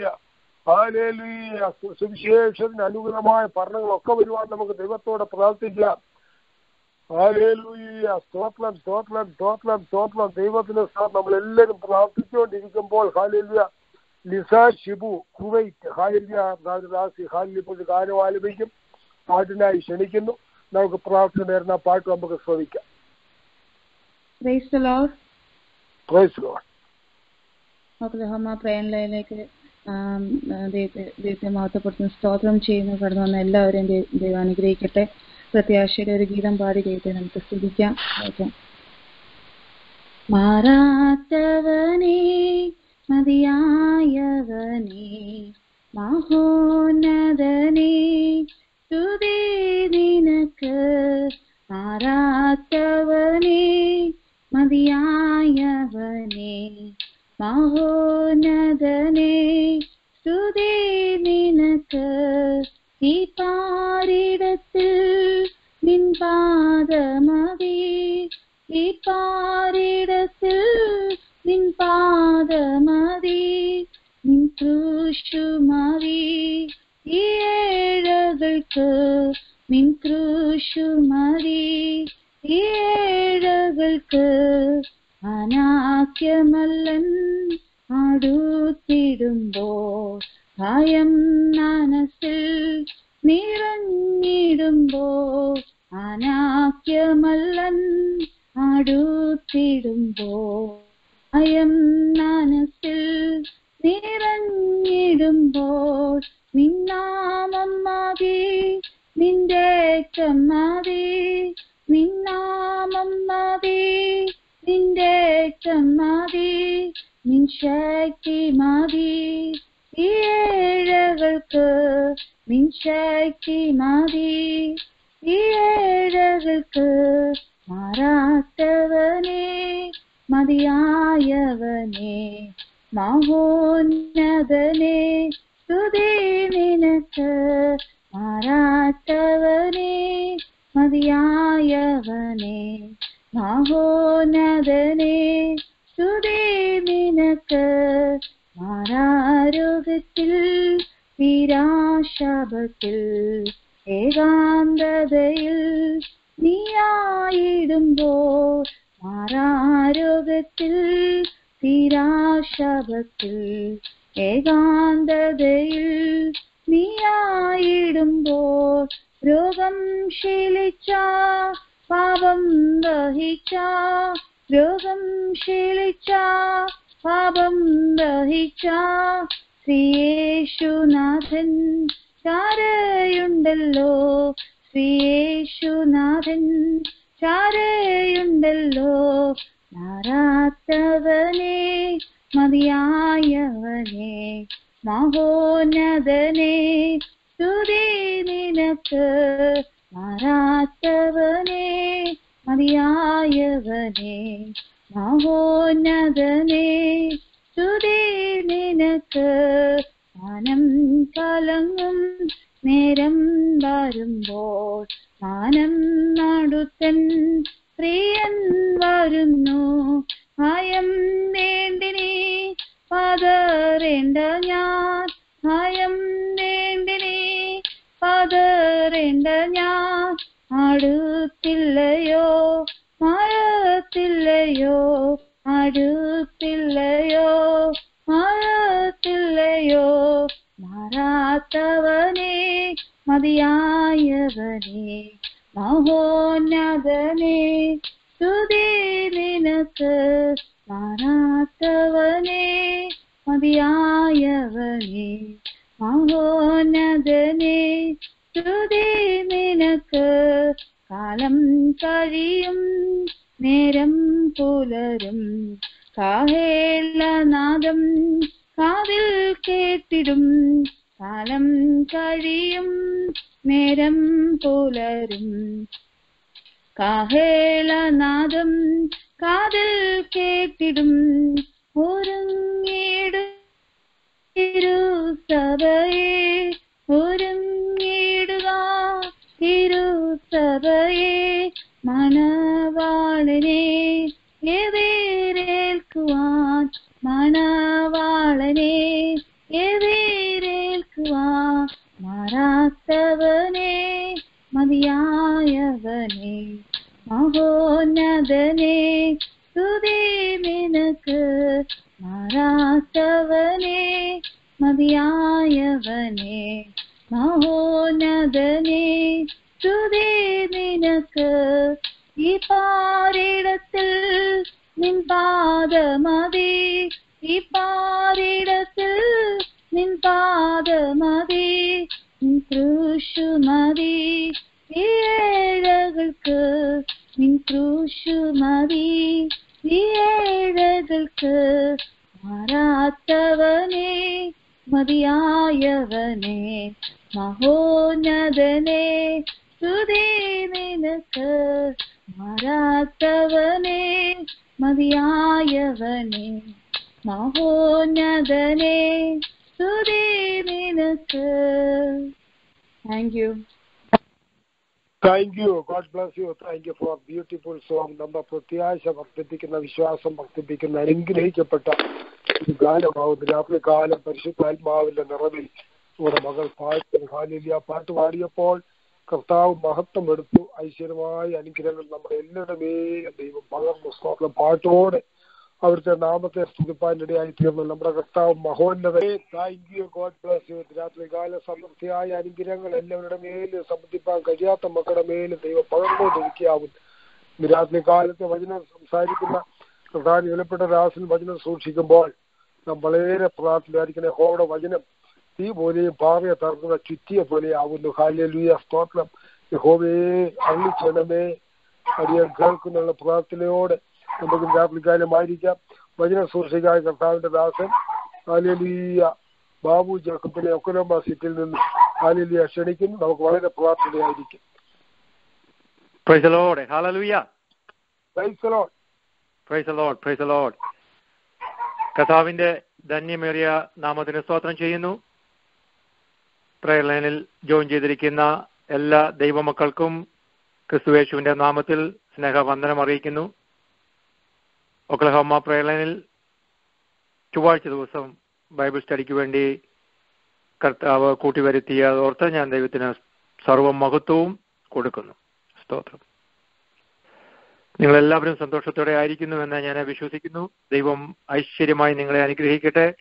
Hallelujah hallelujah സുവിശേഷത്തിന് അനുകൂലമായ ഭരണങ്ങളൊക്കെ വരുവാൻ നമുക്ക് ദൈവത്തോടെ പ്രാർത്ഥിക്കാം. ഹാലേലുയ്യ സ്തോത്രം സ്തോത്രം സ്തോത്രം സ്തോത്രം. ദൈവത്തിന് നമ്മളെല്ലാവരും പ്രാർത്ഥിച്ചുകൊണ്ടിരിക്കുമ്പോൾ ഹാലേലുയ ലിസ ഷിബു കുവൈറ്റ്. ഹാലിയ ദാസി ഹാലിൽ ഇപ്പോൾ ഗാനം ആലപിക്കും. പാട്ടിനായി ക്ഷണിക്കുന്നു. നമുക്ക് പ്രാർത്ഥന നേരുന്ന പാട്ട് നമുക്ക് ശ്രമിക്കാം praise the Lord praise Lord Oklahoma പ്രേരണയിലേക്ക് ദൈവത്തെ ദൈവത്തെ മഹത്വപ്പെടുത്തുന്ന. സ്തോത്രം ചെയ്യുന്നു. കടന്നു വന്ന എല്ലാവരെയും ദൈവം അനുഗ്രഹിക്കട്ടെ. പ്രത്യാശയുടെ ഒരു ഗീതം പാടി ദൈവത്തെ നമുക്ക് സ്തുതിക്കാം. മാറാത്തവനേ മതിയായവനേ മഹോന്നതനേ സ്തുതി നിനക്ക്. മാറാത്തവനേ മതിയായവനേ മഹോന്നതനേ സ്തുതി നിനക്ക് ഈ പാരിടത്തിൽ നിൻ പാദമതി ഈ പാരിടത്തിൽ നിൻ പാദമതി നിൻ ക്രൂശുമതി ഈ ഏഴകൾക്ക് അനാക്യമല്ലൻ അടുത്തിടുമ്പോൾ ഭയം മനസ്സിൽ നിറഞ്ഞിടുമ്പോൾ അനാക്യമല്ലൻ അടുത്തിടുമ്പോൾ ഭയം മനസ്സിൽ നിറഞ്ഞിടുമ്പോൾ നിന്നാമം മതി നിന്റെ മതി. മതി നിൻ ശക്തി മതി ഈ ഏഴകൾക്ക് നിൻ ശക്തി മതി ഈ ഏഴകൾക്ക് മാറാത്തവനേ മതിയായവനേ മഹോന്നതനേ സ്തുതി നിനക്ക് മാറാത്തവനേ മതിയായവനേ മഹോന്നതനേ സ്തുതി നിനക്ക് നിരാശാപത്തിൽ ഏകാന്തതയിൽ നീയായിടുമ്പോൾ മാറാരോഗത്തിൽ നിരാശാപത്തിൽ ഏകാന്തതയിൽ നീയായിടുമ്പോൾ രോഗം ശീലിച്ച പാപം ദഹിച്ച രോഗം ശീലിച്ച പാപം ദഹിച്ച ശ്രീയേശുനാഥൻ ചാരയുണ്ടല്ലോ. ശ്രീയേശുനാഥൻ ചാരയുണ്ടല്ലോ. നാരാത്തവനെ മതിയായവനെ മഹോന്നതനെ സ്തുതി നിനക്ക്. മാറാത്തവനേ മതിയായവനെ മഹോന്നതനെ സ്തുതി നിനക്ക് മാനം കലങ്ങും നേരം വരുമ്പോൾ മാനം നടുത്തൻ പ്രിയൻ വരുന്നു. ഭയം വേണ്ടിനി പതറേണ്ട ഞാൻ ഭയം പതറേണ്ട ഞാൻ. അടുത്തില്ലയോ. മഴത്തില്ലയോ. അടുത്തില്ലയോ. മഴത്തില്ലയോ. മാറാത്തവനെ മതിയായവനെ മഹോന്നതനെ. സ്തുതി നിനക്ക്. മാറാത്തവനെ മതിയായവനെ മഹോന്നതനേ. നിനക്ക്. കാലം കഴിയും നേരം പുലരും. കാഹേളനാദം കാതിൽ കേട്ടിടും. കാലം കഴിയും നേരം പുലരും. കാഹേളനാദം കാതിൽ കേട്ടിടും. ഒരുങ്ങിയിടും തിരുസഭയെ கண்டவையே மணவாளனே எவேரேற்குவான் மணவாளனே எவேரேற்குவான் மறாத்தவனே மதியாயவனே மகோன்னதனே சுதேவினுக்கு மறாத்தவனே மதியாயவனே மகோன்னதனே പാരിടത്തിൽ നിൻ പാദമതി ഈ പാരിടത്തിൽ നിൻ പാദമതി നിൻ ക്രൂശുമതി ഈ ഏഴകൾക്ക് നിൻ ക്രൂശുമതി ഈ ഏഴകൾക്ക് മാറാത്തവനെ മതിയായവനെ മഹോന്നതനെ സ്തുതി നിനക്ക് മാറാത്തവനെ മതിയായവനെ മഹോന്നതനെ സ്തുതി നിനക്ക്. Thank you thank you God bless you thank you for beautiful song നമ്മുടെ പ്രത്യാശ വർദ്ധിപ്പിക്കുന്ന വിശ്വാസം വർദ്ധിപ്പിക്കുന്ന അനുഗ്രഹിക്കപ്പെട്ട ഗാനമാവുന്നു. രാത്രി കാലം പരിശുദ്ധാത്മാവിന്റെ നിറവിൽ നമ്മുടെ മകൾ പാട്ട് പാടിയപ്പോൾ കർത്താവ് മഹത്വം എടുത്തു. ഐശ്വര്യമായ അനുഗ്രഹങ്ങൾ നമ്മുടെ എല്ലാവരുടെ ദൈവം പകർന്നു. സ്തോത്രം പാട്ടോടെ അവിടുത്തെ നാമത്തെ സ്തുതിപ്പാനിടയായി തീർന്നു. നമ്മുടെ കർത്താവ് മഹോന്നതയെ ഗോഡ് യു സമൃദ്ധിയായ അനുഗ്രഹങ്ങൾ എല്ലാവരുടെ മേലും സമൃദ്ധിപ്പാൻ കഴിയാത്ത മക്കളുടെ മേലും ദൈവം പകർന്നുകൊണ്ടിരിക്കാവും രാത്രി കാലത്ത് വചനം സംസാരിക്കുന്ന പ്രധാന വിലപ്പെട്ട രാസിൽ വചനം സൂക്ഷിക്കുമ്പോൾ നാം വളരെ പ്രാർത്ഥനയായിരിക്കുന്ന ഹോയുടെ വചനം തീ പോലെയും പാറയെ തറക്കുന്ന ചുറ്റിയെ പോലെ ആവുന്നു ഹാലിയ സ്തോത്രം യഹോവയെ അള്ളിച്ചണമേ അടിയ കേൾക്കുന്നുള്ള പ്രാർത്ഥനയോടെ നമുക്ക് രാത്രികാലമായിരിക്കാം വചന സൂക്ഷിക്കായ കർത്താവിന്റെ ദാസൻ ഹാലിയ ബാബു ജേക്കബിലെ ഒക്കലോമ സീറ്റിൽ നിന്ന് ഹാലിയ ക്ഷണിക്കുന്നു നമുക്ക് വളരെ പ്രാർത്ഥനയായിരിക്കും Praise the Lord. Hallelujah. Praise the Lord. Praise the Lord. Praise the Lord. കഥാവിന്റെ ധന്യമേറിയ നാമത്തിന് സ്തോത്രം ചെയ്യുന്നു പ്രയർ ലൈനിൽ ജോയിൻ ചെയ്തിരിക്കുന്ന എല്ലാ ദൈവമക്കൾക്കും ക്രിസ്തുവേശുവിന്റെ നാമത്തിൽ സ്നേഹവന്ദനം അറിയിക്കുന്നു. ഒക്ലഹോമ പ്രയർ ലൈനിൽ ചൊവ്വാഴ്ച ദിവസം ബൈബിൾ സ്റ്റഡിക്ക് വേണ്ടി കർത്താവ് കൂട്ടിവരുത്തിയ ഓർത്ത് ഞാൻ ദൈവത്തിന് സർവ മഹത്വവും കൊടുക്കുന്നു. സ്തോത്രം. നിങ്ങളെല്ലാവരും സന്തോഷത്തോടെ ആയിരിക്കുന്നു എന്ന് ഞാൻ വിശ്വസിക്കുന്നു. ദൈവം ഐശ്വര്യമായി നിങ്ങളെ അനുഗ്രഹിക്കട്ടെ.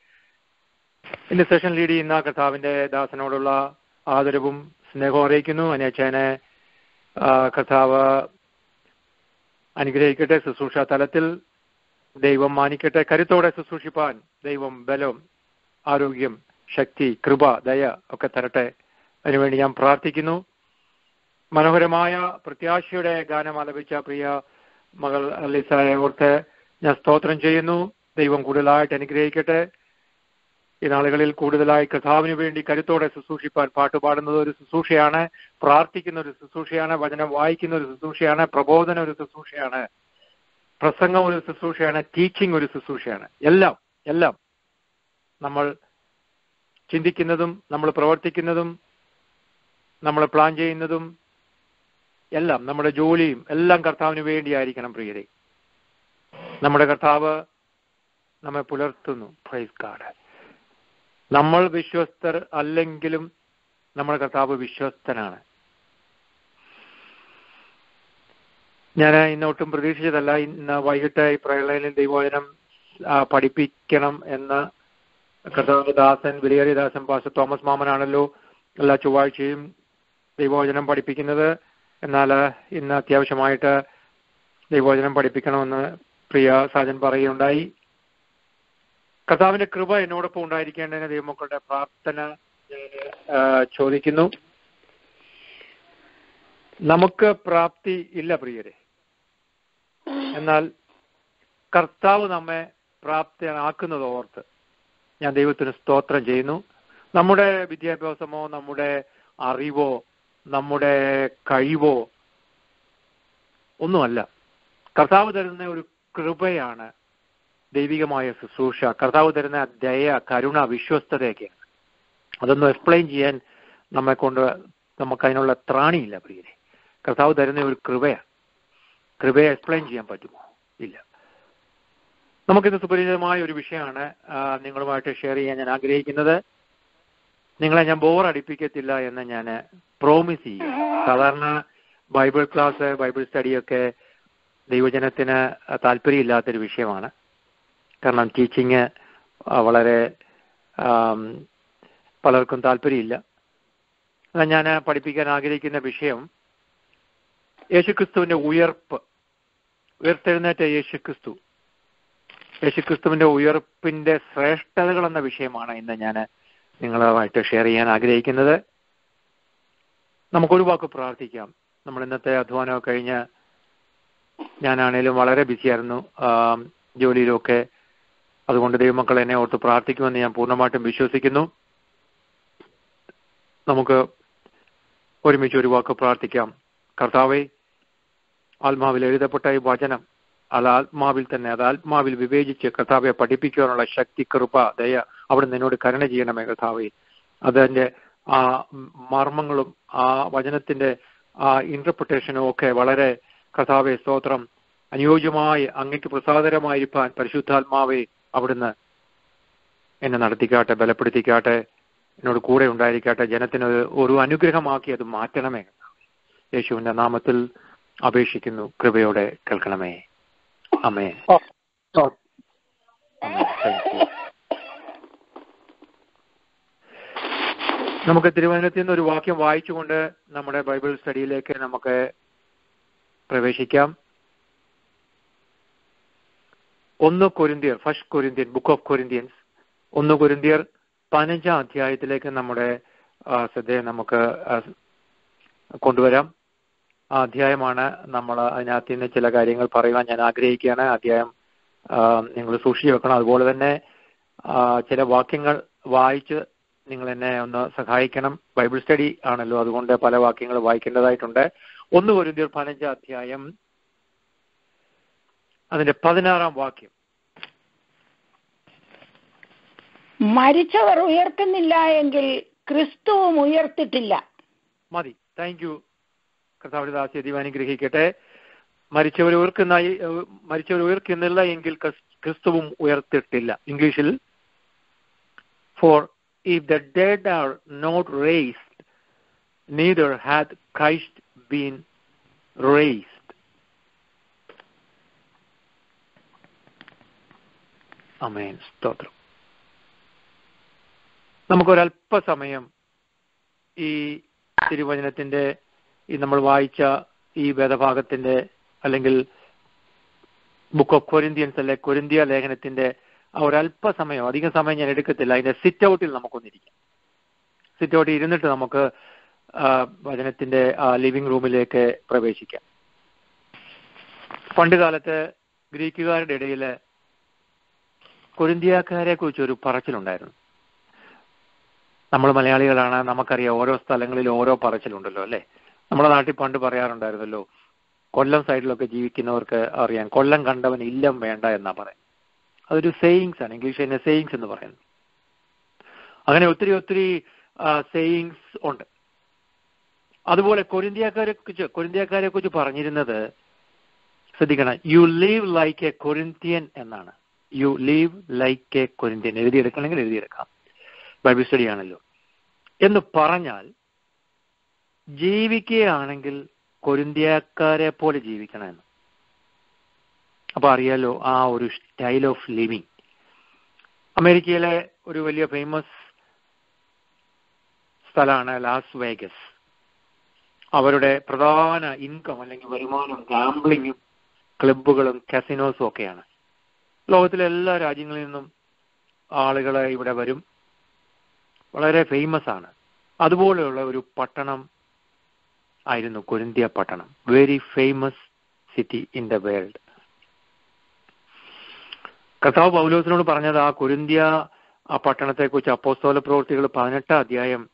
ഇന്ന് സെഷൻ ലീഡ് ചെയ്യുന്ന കർത്താവിന്റെ ദാസനോടുള്ള ആദരവും സ്നേഹവും അറിയിക്കുന്നു. അനേച്ചനെ കർത്താവ് അനുഗ്രഹിക്കട്ടെ. ശുശ്രൂഷ തലത്തിൽ ദൈവം മാനിക്കട്ടെ. കരുത്തോടെ ശുശ്രൂഷിപ്പാൻ ദൈവം ബലം ആരോഗ്യം ശക്തി കൃപ ദയ ഒക്കെ തരട്ടെ. അതിനുവേണ്ടി ഞാൻ പ്രാർത്ഥിക്കുന്നു. മനോഹരമായ പ്രത്യാശയുടെ ഗാനം ആലപിച്ച പ്രിയ മകൾ അലിസായെ ഓർത്ത് ഞാൻ സ്തോത്രം ചെയ്യുന്നു. ദൈവം കൂടുതലായിട്ട് അനുഗ്രഹിക്കട്ടെ. ഈ നാളുകളിൽ കൂടുതലായി കഥാവിന് വേണ്ടി കരുത്തോടെ ശുശ്രൂഷിപ്പാൻ പാട്ടുപാടുന്നത് ഒരു ശുശ്രൂഷയാണ് പ്രാർത്ഥിക്കുന്ന ഒരു ശുശ്രൂഷയാണ് വചനം വായിക്കുന്ന ഒരു ശുശ്രൂഷയാണ് പ്രബോധനം ഒരു ശുശ്രൂഷയാണ് പ്രസംഗം ഒരു ശുശ്രൂഷയാണ് ടീച്ചിങ് ഒരു ശുശ്രൂഷയാണ്. എല്ലാം എല്ലാം നമ്മൾ ചിന്തിക്കുന്നതും നമ്മൾ പ്രവർത്തിക്കുന്നതും നമ്മൾ പ്ലാൻ ചെയ്യുന്നതും എല്ലാം നമ്മുടെ ജോലിയും എല്ലാം കർത്താവിന് വേണ്ടിയായിരിക്കണം പ്രിയരെ. നമ്മുടെ കർത്താവ് നമ്മെ പുലർത്തുന്നു. പ്രൈസ് കാർഡ് നമ്മൾ വിശ്വസ്തർ അല്ലെങ്കിലും നമ്മുടെ കർത്താവ് വിശ്വസ്തനാണ്. ഞാൻ ഇന്നൊട്ടും പ്രതീക്ഷിച്ചതല്ല. ഇന്ന് വൈകിട്ട് ഈ പ്രളയനിൽ ദൈവവചനം പഠിപ്പിക്കണം എന്ന് കർത്താവ് ദാസൻ വിലയേറിയ ദാസൻ പാസ് തോമസ് മാമനാണല്ലോ എല്ലാ ചൊവ്വാഴ്ചയും ദൈവവചനം പഠിപ്പിക്കുന്നത്. എന്നാൽ ഇന്ന് അത്യാവശ്യമായിട്ട് ദൈവവചനം പഠിപ്പിക്കണമെന്ന് പ്രിയ സാജൻ പറയുകയുണ്ടായി. കർത്താവിന്റെ കൃപ എന്നോടൊപ്പം ഉണ്ടായിരിക്കേണ്ടതിന് ദൈവമക്കളുടെ പ്രാർത്ഥന ചോദിക്കുന്നു. നമുക്ക് പ്രാപ്തി ഇല്ല പ്രിയരെ. എന്നാൽ കർത്താവ് നമ്മെ പ്രാപ്തനാക്കുന്നത് ഓർത്ത് ഞാൻ ദൈവത്തിന് സ്തോത്രം ചെയ്യുന്നു. നമ്മുടെ വിദ്യാഭ്യാസമോ നമ്മുടെ അറിവോ നമ്മുടെ കഴിവോ ഒന്നുമല്ല. കർത്താവ് തരുന്ന ഒരു കൃപയാണ് ദൈവികമായ ശുശ്രൂഷ. കർത്താവ് തരുന്ന ദയ കരുണ വിശ്വസ്തതയൊക്കെയാണ് അതൊന്നും എക്സ്പ്ലെയിൻ ചെയ്യാൻ നമ്മെ കൊണ്ട് നമുക്ക് അതിനുള്ള ത്രാണിയില്ല പ്രിയരെ. കർത്താവ് തരുന്ന ഒരു കൃപയാണ് കൃപയെ എക്സ്പ്ലെയിൻ ചെയ്യാൻ പറ്റുമോ? ഇല്ല. നമുക്കിത് സുപരിചിതമായ ഒരു വിഷയമാണ് നിങ്ങളുമായിട്ട് ഷെയർ ചെയ്യാൻ ഞാൻ ആഗ്രഹിക്കുന്നത്. നിങ്ങളെ ഞാൻ ബോർ അടിപ്പിക്കത്തില്ല എന്ന് ഞാൻ പ്രോമിസ് ചെയ്യും സാധാരണ ബൈബിൾ ക്ലാസ് ബൈബിൾ സ്റ്റഡിയൊക്കെ ദൈവജനത്തിന് താല്പര്യമില്ലാത്തൊരു വിഷയമാണ്. കാരണം ടീച്ചിങ് വളരെ പലർക്കും താല്പര്യമില്ല. ഞാൻ പഠിപ്പിക്കാൻ ആഗ്രഹിക്കുന്ന വിഷയം യേശുക്രിസ്തുവിന്റെ ഉയർപ്പ് ഉയർത്തെഴുന്നേറ്റ യേശുക്രിസ്തു. യേശുക്രിസ്തുവിന്റെ ഉയർപ്പിന്റെ ശ്രേഷ്ഠതകൾ എന്ന വിഷയമാണ് ഇന്ന് ഞാൻ നിങ്ങളുമായിട്ട് ഷെയർ ചെയ്യാൻ ആഗ്രഹിക്കുന്നത്. നമുക്കൊരു വാക്ക് പ്രാർത്ഥിക്കാം. നമ്മൾ ഇന്നത്തെ അധ്വാനമൊക്കെ കഴിഞ്ഞ് ഞാനാണേലും വളരെ ബിസിയായിരുന്നു ജോലിയിലൊക്കെ അതുകൊണ്ട് ദൈവമക്കൾ എന്നെ ഓർത്ത് പ്രാർത്ഥിക്കുമെന്ന് ഞാൻ പൂർണമായിട്ടും വിശ്വസിക്കുന്നു. നമുക്ക് ഒരുമിച്ച് ഒരു വാക്ക് പ്രാർത്ഥിക്കാം. കർത്താവെ ആത്മാവിൽ എഴുതപ്പെട്ട ഈ വചനം അത് ആത്മാവിൽ തന്നെ അത് ആത്മാവിൽ വിവേചിച്ച് കർത്താവെ പഠിപ്പിക്കുവാനുള്ള ശക്തി കൃപ ദയ അവിടെ നിന്നോട് കരുണ ചെയ്യണമേ കർത്താവെ. അതിന്റെ ആ മർമ്മങ്ങളും ആ വചനത്തിന്റെ ആ ഇന്റർപ്രിട്ടേഷനും ഒക്കെ വളരെ കർത്താവെ സ്തോത്രം. അനുയോജ്യമായി അങ്ങയ്ക്ക് പ്രസാദരമായിരിക്കാൻ പരിശുദ്ധാത്മാവെ അവിടുന്ന് എന്നെ നടത്തിക്കാട്ടെ ബലപ്പെടുത്തിക്കാട്ടെ എന്നോട് കൂടെ ഉണ്ടായിരിക്കാട്ടെ ജനത്തിന് ഒരു- അനുഗ്രഹമാക്കി അത് മാറ്റണമേ. യേശുവിന്റെ നാമത്തിൽ അപേക്ഷിക്കുന്നു. കൃപയോടെ കേൾക്കണമേ. അമേ അമേ താങ്ക് യു നമുക്ക് തിരുവനന്തപുരത്ത് നിന്ന് ഒരു വാക്യം വായിച്ചുകൊണ്ട് നമ്മുടെ ബൈബിൾ സ്റ്റഡിയിലേക്ക് നമുക്ക് പ്രവേശിക്കാം. ഒന്ന് കൊരിന്തിയർ first Corinthian book of Corinthians ഒന്ന് കൊരിന്തിയർ പതിനഞ്ചാം അധ്യായത്തിലേക്ക് നമ്മുടെ ശ്രദ്ധയെ നമുക്ക് കൊണ്ടുവരാം. ആ അധ്യായമാണ് നമ്മൾ അതിനകത്ത് നിന്ന് ചില കാര്യങ്ങൾ പറയുവാൻ ഞാൻ ആഗ്രഹിക്കുകയാണ്. അധ്യായം നിങ്ങൾ സൂക്ഷിച്ചു വെക്കണം. അതുപോലെ തന്നെ ചില വാക്യങ്ങൾ വായിച്ച് നിങ്ങൾ എന്നെ ഒന്ന് സഹായിക്കണം. ബൈബിൾ സ്റ്റഡി ആണല്ലോ അതുകൊണ്ട് പല വാക്യങ്ങൾ വായിക്കേണ്ടതായിട്ടുണ്ട്. ഒന്ന് കൊരിന്തിയർ പതിനഞ്ചാം അധ്യായം അതിന്റെ പതിനാറാം വാക്യം. മരിച്ചവർ ഉയർത്തുന്നില്ല എങ്കിൽ ക്രിസ്തുവും ഉയർത്തിട്ടില്ല. മതി. താങ്ക് യു കർത്താവിന്റെ ദാസ്യ മരിച്ചവർ ഉയർക്കുന്ന മരിച്ചവർ ഉയർക്കുന്നില്ല എങ്കിൽ ക്രിസ്തുവും ഉയർത്തിട്ടില്ല. ഇംഗ്ലീഷിൽ for if the dead are not raised neither had Christ been raised അമേൻ. സ്തോത്രം. നമുക്കൊരല്പസമയം ഈ തിരുവചനത്തിന്റെ ഈ നമ്മൾ വായിച്ച ഈ വേദഭാഗത്തിന്റെ അല്ലെങ്കിൽ ബുക്ക് ഓഫ് കൊരിന്ത്യൻസ് അല്ലെ കൊരിന്തിയ ലേഖനത്തിന്റെ ആ ഒരല്പസമയം അധികം സമയം ഞാൻ എടുക്കത്തില്ല. അതിന്റെ സിറ്റ് ഔട്ടിൽ നമുക്കൊന്നിരിക്കാം. സിറ്റ് ഔട്ടിൽ ഇരുന്നിട്ട് നമുക്ക് വചനത്തിന്റെ ആ ലിവിംഗ് റൂമിലേക്ക് പ്രവേശിക്കാം. പണ്ട് കാലത്ത് ഗ്രീക്കുകാരുടെ ഇടയിൽ കൊരിന്ത്യക്കാരെ കുറിച്ച് ഒരു പറച്ചിലുണ്ടായിരുന്നു. നമ്മൾ മലയാളികളാണ് നമുക്കറിയാം ഓരോ സ്ഥലങ്ങളിൽ ഓരോ പറച്ചിലുണ്ടല്ലോ അല്ലെ? നമ്മുടെ നാട്ടിൽ പണ്ട് പറയാറുണ്ടായിരുന്നല്ലോ കൊല്ലം സൈഡിലൊക്കെ ജീവിക്കുന്നവർക്ക് അറിയാം കൊല്ലം കണ്ടവൻ ഇല്ലം വേണ്ട എന്നാ പറയാം അതൊരു സെയിങ്സ് ആണ് ഇംഗ്ലീഷ് തന്നെ സെയിങ്സ് എന്ന് പറയുന്നത്. അങ്ങനെ ഒത്തിരി ഒത്തിരി സെയിങ്സ് ഉണ്ട്. അതുപോലെ കൊരിന്തിയാക്കാരെ കുറിച്ച് കൊരിന്തിയാക്കാരെ കുറിച്ച് പറഞ്ഞിരുന്നത് ശ്രദ്ധിക്കണം you live like a Corinthian എന്നാണ്. You live like a Corinthian എഴുതിയെടുക്കണമെങ്കിൽ എഴുതിയെടുക്കാം. ബൈബിൾ സ്റ്റഡി ആണല്ലോ. എന്ന് പറഞ്ഞാൽ ജീവിക്കുകയാണെങ്കിൽ കൊരിന്ത്യക്കാരെ പോലെ ജീവിക്കണമെന്ന് അപ്പൊ അറിയാലോ ആ ഒരു സ്റ്റൈൽ ഓഫ് ലിവിങ് അമേരിക്കയിലെ ഒരു വലിയ ഫേമസ് സ്ഥലമാണ് ലാസ് വേഗസ് അവരുടെ പ്രധാന ഇൻകം അല്ലെങ്കിൽ വരുമാനം ഗാംബ്ലിങ്ങും ക്ലബുകളും കസിനോസും ഒക്കെയാണ്. ലോകത്തിലെ എല്ലാ രാജ്യങ്ങളിൽ നിന്നും ആളുകൾ ഇവിടെ വരും. വളരെ ഫേമസ് ആണ്. അതുപോലെയുള്ള ഒരു പട്ടണം ആയിരുന്നു കൊരിന്തിയ പട്ടണം. Very famous city in the world കർത്താവ് പൗലോസിനോട് പറഞ്ഞത് ആ കൊരിന്തിയ ആ പട്ടണത്തെ കുറിച്ച് അപ്പോസ്തോല പ്രവൃത്തികൾ പതിനെട്ടാം അധ്യായം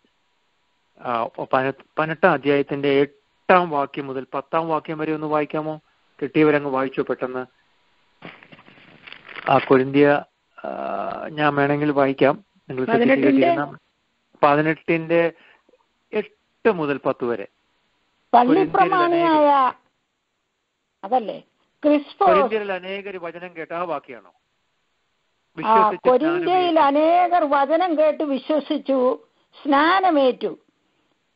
പതിനെട്ടാം അധ്യായത്തിന്റെ എട്ടാം വാക്യം മുതൽ പത്താം വാക്യം വരെ ഒന്ന് വായിക്കാമോ? കിട്ടിയവരങ്ങ് വായിച്ചു പെട്ടെന്ന്. ആ കൊരിന്തിയ ഞാൻ വേണമെങ്കിൽ വായിക്കാം. നിങ്ങൾ പതിനെട്ടിന്റെ? എട്ട് മുതൽ പത്ത് വരെ. അതല്ലേ? അനേകർ വചനം കേട്ട ആ വാക്യാണോ? കൊരിന്ത്യയിൽ അനേകർ വചനം കേട്ട് വിശ്വസിച്ചു സ്നാനമേറ്റു.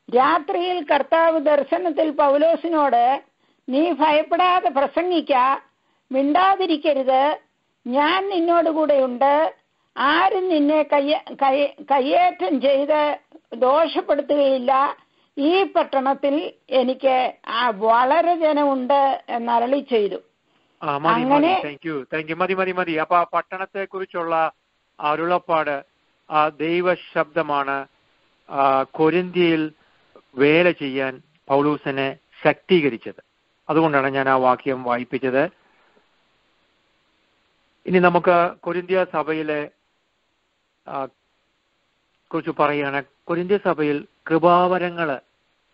രാത്രിയിൽ കർത്താവ് ദർശനത്തിൽ പൗലോസിനോട് നീ ഭയപ്പെടാതെ പ്രസംഗിക്ക മിണ്ടാതിരിക്കരുത് ഞാൻ നിന്നോട് കൂടെയുണ്ട്. ആരും നിന്നെ കയ്യ കയ്യ- കയ്യേറ്റം ചെയ്ത് ദോഷപ്പെടുത്തുകയില്ല. ഈ പട്ടണത്തിൽ എനിക്ക് ആ വളരെ ജനമുണ്ട് എന്നരളി ചെയ്തു. അങ്ങനെ- മതി മതി മതി. അപ്പൊ ആ പട്ടണത്തെ കുറിച്ചുള്ള അരുളപ്പാട് ആ ദൈവ ശബ്ദമാണ് കൊരിന്തിയിൽ വേല ചെയ്യാൻ പൗലൂസിനെ ശക്തീകരിച്ചത്. അതുകൊണ്ടാണ് ഞാൻ ആ വാക്യം വായിപ്പിച്ചത്. ഇനി നമുക്ക് കൊരിന്ത്യ സഭയിലെ കുറിച്ച് പറയുകയാണ് കൊരിന്തിയ സഭയിൽ കൃപാവരങ്ങൾ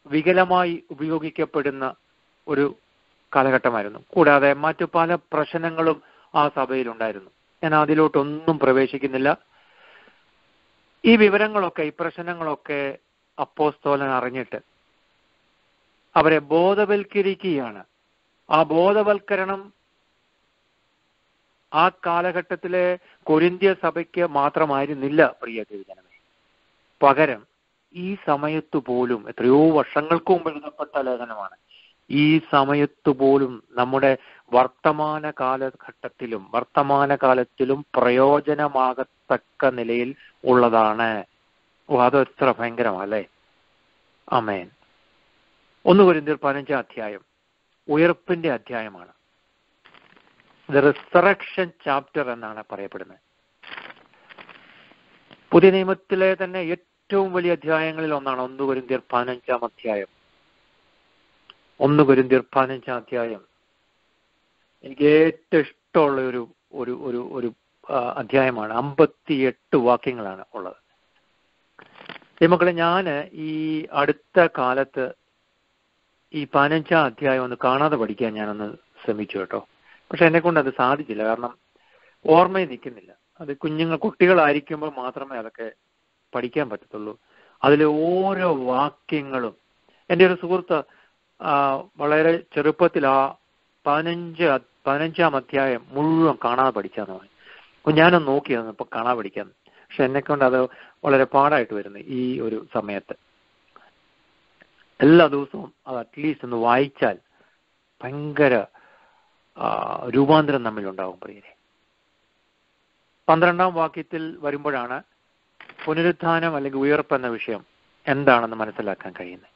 വികലമായി ഉപയോഗിക്കപ്പെടുന്ന ഒരു കാലഘട്ടമായിരുന്നു. കൂടാതെ മറ്റു പല പ്രശ്നങ്ങളും ആ സഭയിൽ ഉണ്ടായിരുന്നു ഞാൻ അതിലോട്ടൊന്നും പ്രവേശിക്കുന്നില്ല. ഈ വിവരങ്ങളൊക്കെ ഈ പ്രശ്നങ്ങളൊക്കെ അപ്പോസ്തോലൻ അറിഞ്ഞിട്ട് അവരെ ബോധവൽക്കരിക്കുകയാണ്. ആ ബോധവൽക്കരണം ആ കാലഘട്ടത്തിലെ കൊരിന്ത്യ സഭയ്ക്ക് മാത്രമായിരുന്നില്ല പ്രിയ ദൈവജനമേ പകരം ഈ സമയത്തു പോലും എത്രയോ വർഷങ്ങൾക്ക് മുമ്പ് എഴുതപ്പെട്ട ലേഖനമാണ്. ഈ സമയത്തു പോലും നമ്മുടെ വർത്തമാന കാലഘട്ടത്തിലും വർത്തമാന കാലത്തിലും പ്രയോജനമാകത്തക്ക നിലയിൽ ഉള്ളതാണ്. ഓ ഭയങ്കരമല്ലേ? അമേൻ ഒന്ന് കുരിന്തിയർ പതിനഞ്ചാം അധ്യായം ഉയർപ്പിന്റെ അധ്യായമാണ്. റിസറക്ഷൻ ചാപ്റ്റർ എന്നാണ് പറയപ്പെടുന്നത്. പുതിയ നിയമത്തിലെ തന്നെ ഏറ്റവും വലിയ അധ്യായങ്ങളിൽ ഒന്നാണ് ഒന്ന് കുരിന്തിയർ പതിനഞ്ചാം അധ്യായം. ഒന്ന് കുരിന്തിയർ പതിനഞ്ചാം അധ്യായം. എനിക്ക് ഏറ്റവും ഇഷ്ടമുള്ള ഒരു ഒരു ഒരു ഒരു അധ്യായമാണ്. അമ്പത്തി എട്ട് വാക്യങ്ങളാണ് ഉള്ളത്. ഈ മക്കളെ ഞാൻ ഈ അടുത്ത കാലത്ത് ഈ പതിനഞ്ചാം അധ്യായം ഒന്ന് കാണാതെ പഠിക്കാൻ ഞാനൊന്ന് ശ്രമിച്ചു കേട്ടോ. പക്ഷെ എന്നെ കൊണ്ട് അത് സാധിച്ചില്ല. കാരണം ഓർമ്മയിൽ നിൽക്കുന്നില്ല. അത് കുഞ്ഞുങ്ങൾ കുട്ടികളായിരിക്കുമ്പോൾ മാത്രമേ അതൊക്കെ പഠിക്കാൻ പറ്റത്തുള്ളൂ. അതിലെ ഓരോ വാക്യങ്ങളും എന്റെ ഒരു സുഹൃത്ത് വളരെ ചെറുപ്പത്തിൽ ആ പതിനഞ്ച് പതിനഞ്ചാം അധ്യായം മുഴുവൻ കാണാതെ പഠിച്ചാന്ന് പറഞ്ഞു. അപ്പൊ ഞാനൊന്ന് നോക്കിയത് ഇപ്പൊ കാണാതെ പഠിക്കാൻ പക്ഷെ എന്നെ കൊണ്ട് അത് വളരെ പാടായിട്ട് വരുന്നു ഈ ഒരു സമയത്ത്. എല്ലാ ദിവസവും അത് അറ്റ്ലീസ്റ്റ് ഒന്ന് വായിച്ചാൽ ഭയങ്കര രൂപാന്തരം നമ്മിലുണ്ടാവും പ്രിയരെ. പന്ത്രണ്ടാം വാക്യത്തിൽ വരുമ്പോഴാണ് പുനരുത്ഥാനം അല്ലെങ്കിൽ ഉയർപ്പ് എന്ന വിഷയം എന്താണെന്ന് മനസ്സിലാക്കാൻ കഴിയുന്നത്.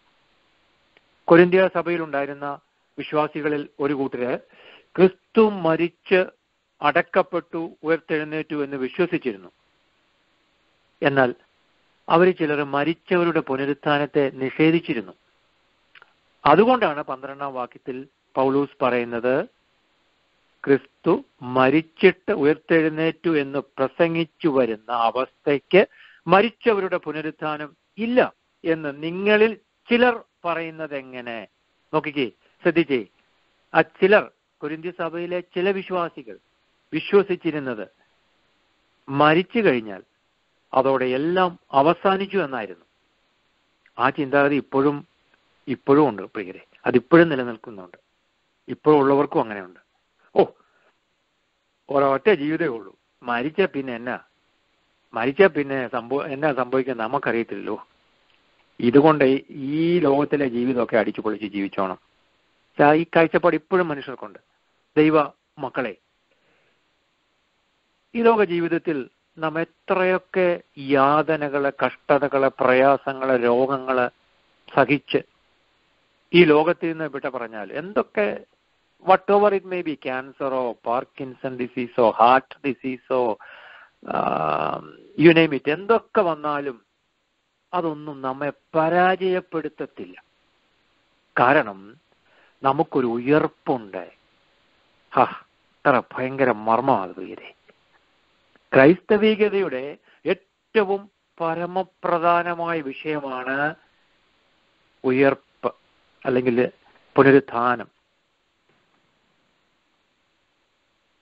കൊരിന്ത്യ സഭയിൽ ഉണ്ടായിരുന്ന വിശ്വാസികളിൽ ഒരു കൂട്ടര് ക്രിസ്തു മരിച്ച് അടക്കപ്പെട്ടു ഉയർത്തെഴുന്നേറ്റു എന്ന് വിശ്വസിച്ചിരുന്നു. എന്നാൽ അവർ ചിലർ മരിച്ചവരുടെ പുനരുത്ഥാനത്തെ നിഷേധിച്ചിരുന്നു. അതുകൊണ്ടാണ് പന്ത്രണ്ടാം വാക്യത്തിൽ പൗലൂസ് പറയുന്നത് ക്രിസ്തു മരിച്ചിട്ട് ഉയർത്തെഴുന്നേറ്റു എന്ന് പ്രസംഗിച്ചു വരുന്ന അവസ്ഥയ്ക്ക് മരിച്ചവരുടെ പുനരുത്ഥാനം ഇല്ല എന്ന് നിങ്ങളിൽ ചിലർ പറയുന്നത് എങ്ങനെ നോക്കിക്കേ ശ്രദ്ധിച്ചേ. ആ ചിലർ കുരിന്തി സഭയിലെ ചില വിശ്വാസികൾ വിശ്വസിച്ചിരുന്നത് മരിച്ചു കഴിഞ്ഞാൽ അതോടെ എല്ലാം അവസാനിച്ചു എന്നായിരുന്നു. ആ ചിന്താഗതി ഇപ്പോഴും ഇപ്പോഴും ഉണ്ട് പ്രിയരെ. അതിപ്പോഴും നിലനിൽക്കുന്നുണ്ട്. ഇപ്പോഴുള്ളവർക്കും അങ്ങനെയുണ്ട്. ഓ ഒരൊറ്റ ജീവിതമേ ഉള്ളൂ. മരിച്ച പിന്നെ എന്നാ? മരിച്ച പിന്നെ സംഭവ എന്നാ സംഭവിക്കാൻ നമുക്കറിയത്തില്ലല്ലോ. ഇതുകൊണ്ട് ഈ ലോകത്തിലെ ജീവിതമൊക്കെ അടിച്ചു പൊളിച്ച് ജീവിച്ചോണം. ഈ കാഴ്ചപ്പാട് ഇപ്പോഴും മനുഷ്യർക്കുണ്ട്. ദൈവ മക്കളെ ഈ ലോക ജീവിതത്തിൽ നാം എത്രയൊക്കെ യാതനകൾ കഷ്ടതകൾ പ്രയാസങ്ങൾ രോഗങ്ങൾ സഹിച്ച് ഈ ലോകത്തിൽ നിന്ന് വിട്ട പറഞ്ഞാൽ എന്തൊക്കെ whatever it may be ക്യാൻസറോ പാർക്കിൻസൺ ഡിസീസോ ഹാർട്ട് ഡിസീസോ യു നെയിം ഇറ്റ് എന്തൊക്കെ വന്നാലും അതൊന്നും നമ്മെ പരാജയപ്പെടുത്തത്തില്ല. കാരണം നമുക്കൊരു ഉയർപ്പുണ്ട്. ഹാ അത്ര ഭയങ്കര മർമ്മമാണ് പ്രിയരെ ക്രൈസ്തവികതയുടെ ഏറ്റവും പരമപ്രധാനമായ വിഷയമാണ് ഉയർപ്പ് അല്ലെങ്കിൽ പുനരുത്ഥാനം.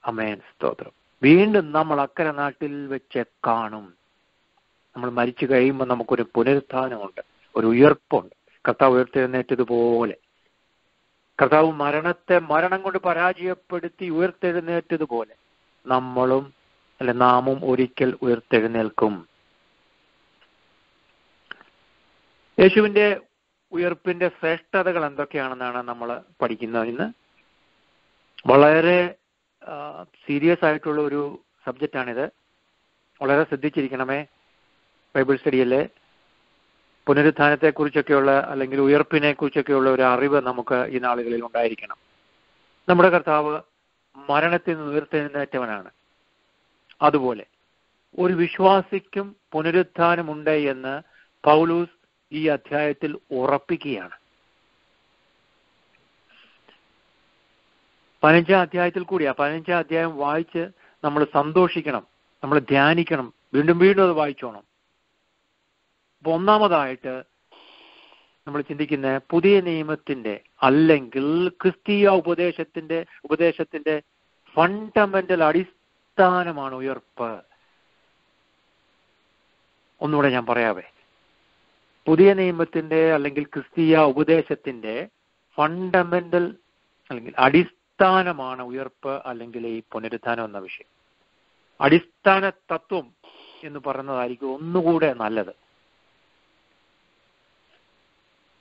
അമേൻ. സ്തോത്രം. വീണ്ടും നമ്മൾ അക്കരെ നാട്ടിൽ വെച്ച് കാണും. നമ്മൾ മരിച്ചു കഴിയുമ്പോൾ നമുക്കൊരു പുനരുത്ഥാനമുണ്ട്. ഒരു ഉയർപ്പുണ്ട്. കർത്താവ് ഉയർത്തെഴുന്നേറ്റതുപോലെ. കർത്താവ് മരണത്തെ മരണം കൊണ്ട് പരാജയപ്പെടുത്തി ഉയർത്തെഴുന്നേറ്റതുപോലെ നമ്മളും അല്ലെ നാമും ഒരിക്കൽ ഉയർത്തെഴുന്നേൽക്കും. യേശുവിന്റെ ഉയർപ്പിന്റെ ശ്രേഷ്ഠതകൾ എന്തൊക്കെയാണെന്നാണ് നമ്മൾ പഠിക്കുന്നത് ഇന്ന്? വളരെ സീരിയസ് ആയിട്ടുള്ള ഒരു സബ്ജക്റ്റാണിത് വളരെ ശ്രദ്ധിച്ചിരിക്കണമേ ബൈബിൾ സ്റ്റഡിയിലെ പുനരുത്ഥാനത്തെക്കുറിച്ചൊക്കെയുള്ള അല്ലെങ്കിൽ ഉയർപ്പിനെ കുറിച്ചൊക്കെയുള്ള ഒരു അറിവ് നമുക്ക് ഈ നാളുകളിൽ ഉണ്ടായിരിക്കണം. നമ്മുടെ കർത്താവ് മരണത്തിൽ നിന്ന് ഉയർത്തെഴുന്നേറ്റവനാണ്. അതുപോലെ ഒരു വിശ്വാസിക്കും പുനരുത്ഥാനമുണ്ട് എന്ന് പൗലൂസ് ഈ അധ്യായത്തിൽ ഉറപ്പിക്കുകയാണ്. പതിനഞ്ചാം അധ്യായത്തിൽ കൂടിയാ പതിനഞ്ചാം അധ്യായം വായിച്ച് നമ്മൾ സന്തോഷിക്കണം നമ്മൾ ധ്യാനിക്കണം വീണ്ടും വീണ്ടും അത് വായിച്ചോണം. അപ്പൊ ഒന്നാമതായിട്ട് നമ്മൾ ചിന്തിക്കുന്ന പുതിയ നിയമത്തിന്റെ അല്ലെങ്കിൽ ക്രിസ്തീയ ഉപദേശത്തിന്റെ ഉപദേശത്തിന്റെ ഫണ്ടമെന്റൽ അടിസ്ഥാനമാണ് ഉയർപ്പ്. ഒന്നുകൂടെ ഞാൻ പറയാവേ. പുതിയ നിയമത്തിന്റെ അല്ലെങ്കിൽ ക്രിസ്തീയ ഉപദേശത്തിന്റെ ഫണ്ടമെന്റൽ അല്ലെങ്കിൽ അടിസ്ഥാനമാണ് ഉയർപ്പ് അല്ലെങ്കിൽ ഈ പുനരുത്ഥാനം എന്ന വിഷയം അടിസ്ഥാന തത്വം എന്ന് പറയുന്നതായിരിക്കും ഒന്നുകൂടെ നല്ലത്